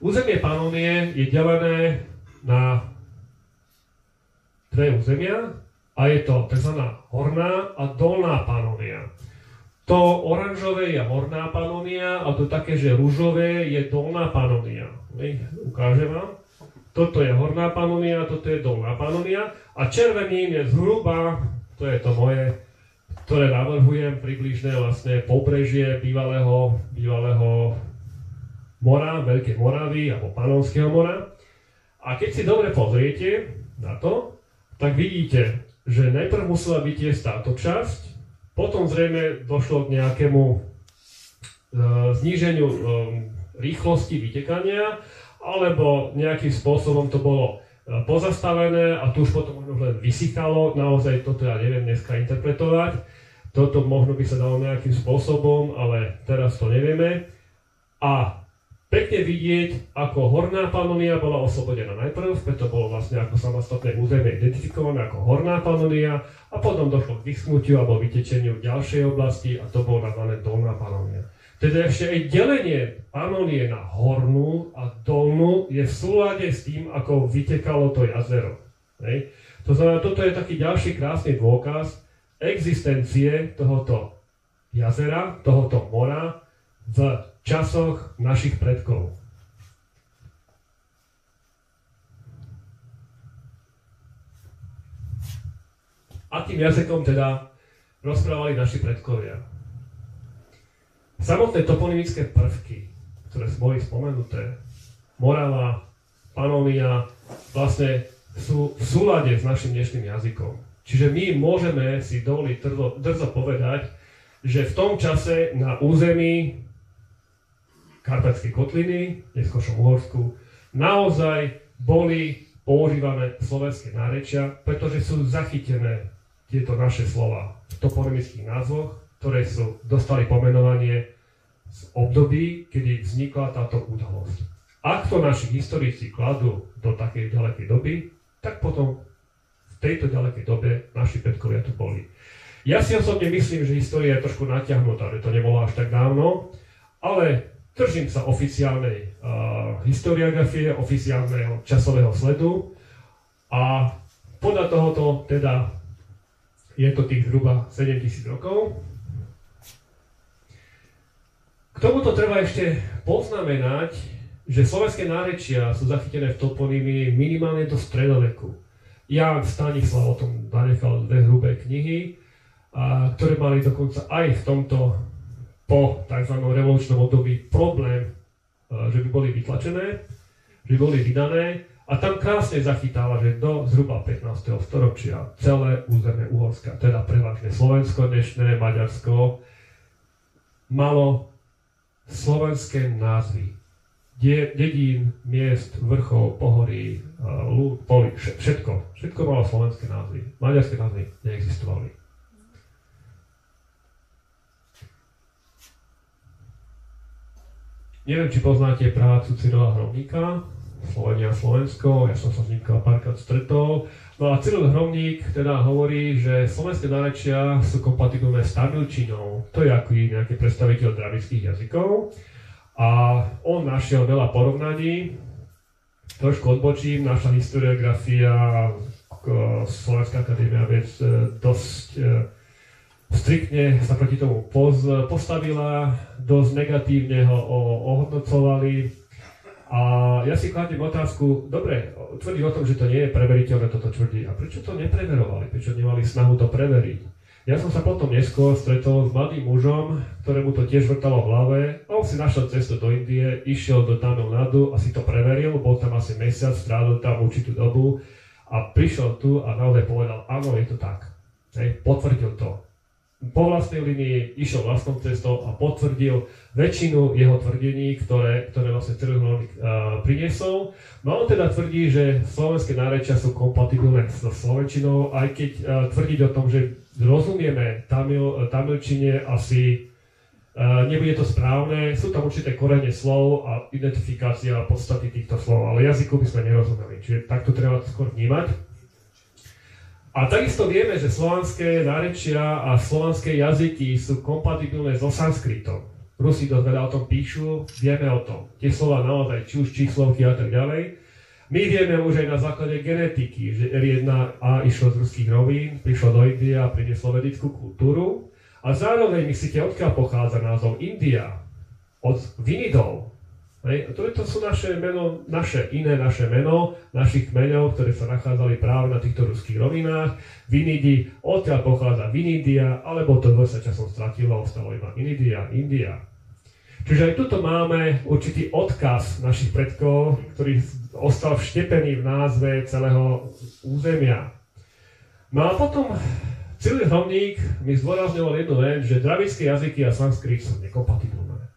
Územie Panonie je delené na dve územia a je to tzv. horná a dolná Panonia. To oranžové je horná Panonia a to také, že rúžové je dolná Panonia. Ukážem vám. Toto je horná panonia, toto je dolná panonia a červeným je zhruba, to je to moje, ktoré navrhujem, približne vlastne pobrežie bývalého, bývalého mora, Veľkej Moravy alebo Panonského mora. A keď si dobre pozriete na to, tak vidíte, že najprv musela byť táto časť, potom zrejme došlo k nejakému e, zníženiu e, rýchlosti vytekania alebo nejakým spôsobom to bolo e, pozastavené a tu už potom možno len vysychalo. Naozaj toto ja neviem dneska interpretovať. Toto možno by sa dalo nejakým spôsobom, ale teraz to nevieme. A pekne vidieť, ako Horná Panonia bola oslobodená najprv, preto bolo vlastne ako samostatné územie identifikované ako Horná Panonia a potom došlo k vyschnutiu alebo vytečeniu ďalšej oblasti a to bolo nazvané Dolná Panonia. Teda ešte aj delenie Panonie na hornú a dolnú je v súlade s tým, ako vytekalo to jazero. Hej. To znamená, toto je taký ďalší krásny dôkaz existencie tohoto jazera, tohoto mora v časoch našich predkov. Akým jazykom teda rozprávali naši predkovia? Samotné toponymické prvky, ktoré boli spomenuté, Morava, Panónia, vlastne sú v súlade s našim dnešným jazykom. Čiže my môžeme si dovoliť drzo povedať, že v tom čase na území Karpatskej kotliny, neskôršom Uhorsku, naozaj boli používané slovenské nárečia, pretože sú zachytené tieto naše slova v toponymických názvoch ktoré sú, dostali pomenovanie z období, kedy vznikla táto udalosť. Ak to naši historici kladú do takej ďalekej doby, tak potom v tejto ďalekej dobe naši predkovia tu boli. Ja si osobne myslím, že história je trošku natiahnutá, že to nebolo až tak dávno, ale držím sa oficiálnej uh, historiografie, oficiálneho časového sledu a podľa tohoto teda je to tých zhruba 7000 rokov, k tomuto treba ešte poznamenať, že slovenské nárečia sú zachytené v toponymii minimálne do stredoveku. Jan Stanislav o tom zanechal dve hrubé knihy, a, ktoré mali dokonca aj v tomto po tzv. revolučnom období problém, že by boli vytlačené, že by boli vydané a tam krásne zachytáva, že do zhruba 15. storočia celé územie Uhorska, teda prevažne Slovensko, dnešné Maďarsko, malo slovenské názvy. Dedín, miest, vrchov, pohorí, lúk, poli, všetko. Všetko malo slovenské názvy. Maďarské názvy neexistovali. Neviem, či poznáte prácu Cyrila Hromníka, Slovenia Slovensko, ja som sa s ním párkrát stretol. No a Cyril Hromník teda hovorí, že slovenské nárečia sú kompatibilné s tamilčinou. To je ako nejaký predstaviteľ dravických jazykov. A on našiel veľa porovnaní. Trošku odbočím, naša historiografia, Slovenská akadémia vec e, dosť e, striktne sa proti tomu postavila, dosť negatívne ho ohodnocovali. A ja si kladiem otázku, dobre, tvrdí o tom, že to nie je preveriteľné, toto tvrdí. A prečo to nepreverovali? Prečo nemali snahu to preveriť? Ja som sa potom neskôr stretol s mladým mužom, ktorému to tiež vrtalo v hlave. On si našiel cestu do Indie, išiel do Tamil Nadu a si to preveril, bol tam asi mesiac, strávil tam určitú dobu a prišiel tu a naozaj povedal, áno, je to tak. Hej, potvrdil to po vlastnej linii išiel vlastnou cestou a potvrdil väčšinu jeho tvrdení, ktoré, ktoré vlastne Trhulovník uh, priniesol. No on teda tvrdí, že slovenské nárečia sú kompatibilné so slovenčinou, aj keď uh, tvrdiť o tom, že rozumieme tamil, tamilčine asi uh, nebude to správne. Sú tam určité korene slov a identifikácia podstaty týchto slov, ale jazyku by sme nerozumeli. Čiže takto treba skôr vnímať. A takisto vieme, že slovanské nárečia a slovanské jazyky sú kompatibilné so sanskritom. Rusi dosť veľa o tom píšu, vieme o tom. Tie slova naozaj, či už číslovky a tak ďalej. My vieme už aj na základe genetiky, že R1A išlo z ruských rovín, prišlo do Indie a prinieslo vedickú kultúru. A zároveň myslíte, odkiaľ pochádza názov India? Od Vinidov, Hej, to, to sú naše meno, naše iné naše meno, našich kmeňov, ktoré sa nachádzali práve na týchto ruských rovinách. Vinidi, odtiaľ pochádza Vinidia, alebo to sa časom stratilo, ostalo iba Inidia, India. Čiže aj tuto máme určitý odkaz našich predkov, ktorý ostal vštepený v názve celého územia. No a potom celý hromník mi zdôrazňoval jednu vec, že dravické jazyky a sanskrit sú nekompatibilné.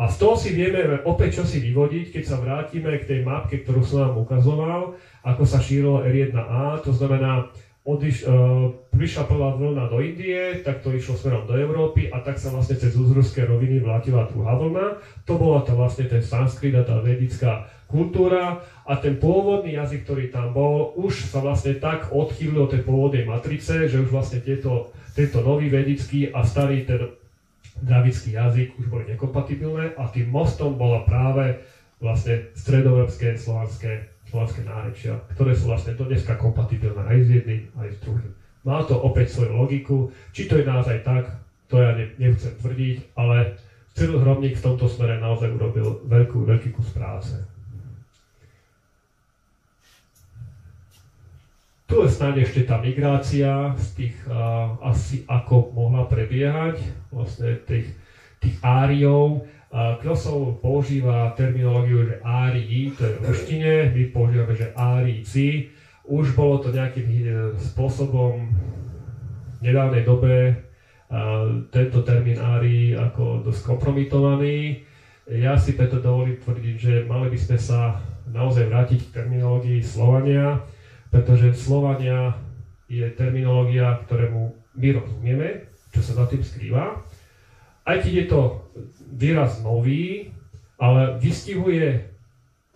A z toho si vieme opäť čo si vyvodiť, keď sa vrátime k tej mapke, ktorú som vám ukazoval, ako sa šírilo R1A, to znamená, odiš, uh, prišla prvá vlna do Indie, tak to išlo smerom do Európy a tak sa vlastne cez úzruské roviny vlátila druhá vlna. To bola to vlastne ten sanskrit a tá vedická kultúra a ten pôvodný jazyk, ktorý tam bol, už sa vlastne tak odchýlil od tej pôvodnej matrice, že už vlastne tieto, tento nový vedický a starý ten dravický jazyk už boli nekompatibilné a tým mostom bola práve vlastne stredoeurópske slovanské, slovanské nárečia, ktoré sú vlastne do dneska kompatibilné aj s jedným, aj s druhým. Má to opäť svoju logiku, či to je naozaj tak, to ja ne, nechcem tvrdiť, ale Cyril Hrobník v tomto smere naozaj urobil veľkú, veľký kus práce. Tu je snáď ešte tá migrácia z tých, uh, asi ako mohla prebiehať, vlastne tých, tých áriov. Krosov používa terminológiu, že árii, to je v ruštine, my používame, že árici. Už bolo to nejakým e, spôsobom v nedávnej dobe uh, tento termín ári ako dosť kompromitovaný. Ja si preto dovolím tvrdiť, že mali by sme sa naozaj vrátiť k terminológii Slovania, pretože Slovania je terminológia, ktorému my rozumieme, čo sa za tým skrýva. Aj keď je to výraz nový, ale vystihuje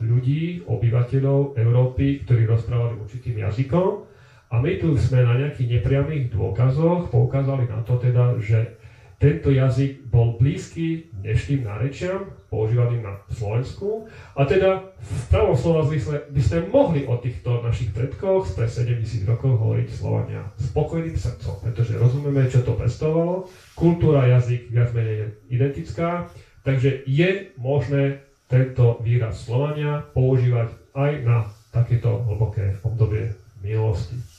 ľudí, obyvateľov Európy, ktorí rozprávali určitým jazykom. A my tu sme na nejakých nepriamých dôkazoch poukázali na to teda, že tento jazyk bol blízky dnešným nárečiam, používaným na Slovensku. A teda v pravom slova zmysle by sme mohli o týchto našich predkoch pre 70 rokov hovoriť Slovania spokojným srdcom, pretože rozumieme, čo to predstavovalo. Kultúra, jazyk viac menej identická, takže je možné tento výraz Slovania používať aj na takéto hlboké obdobie minulosti.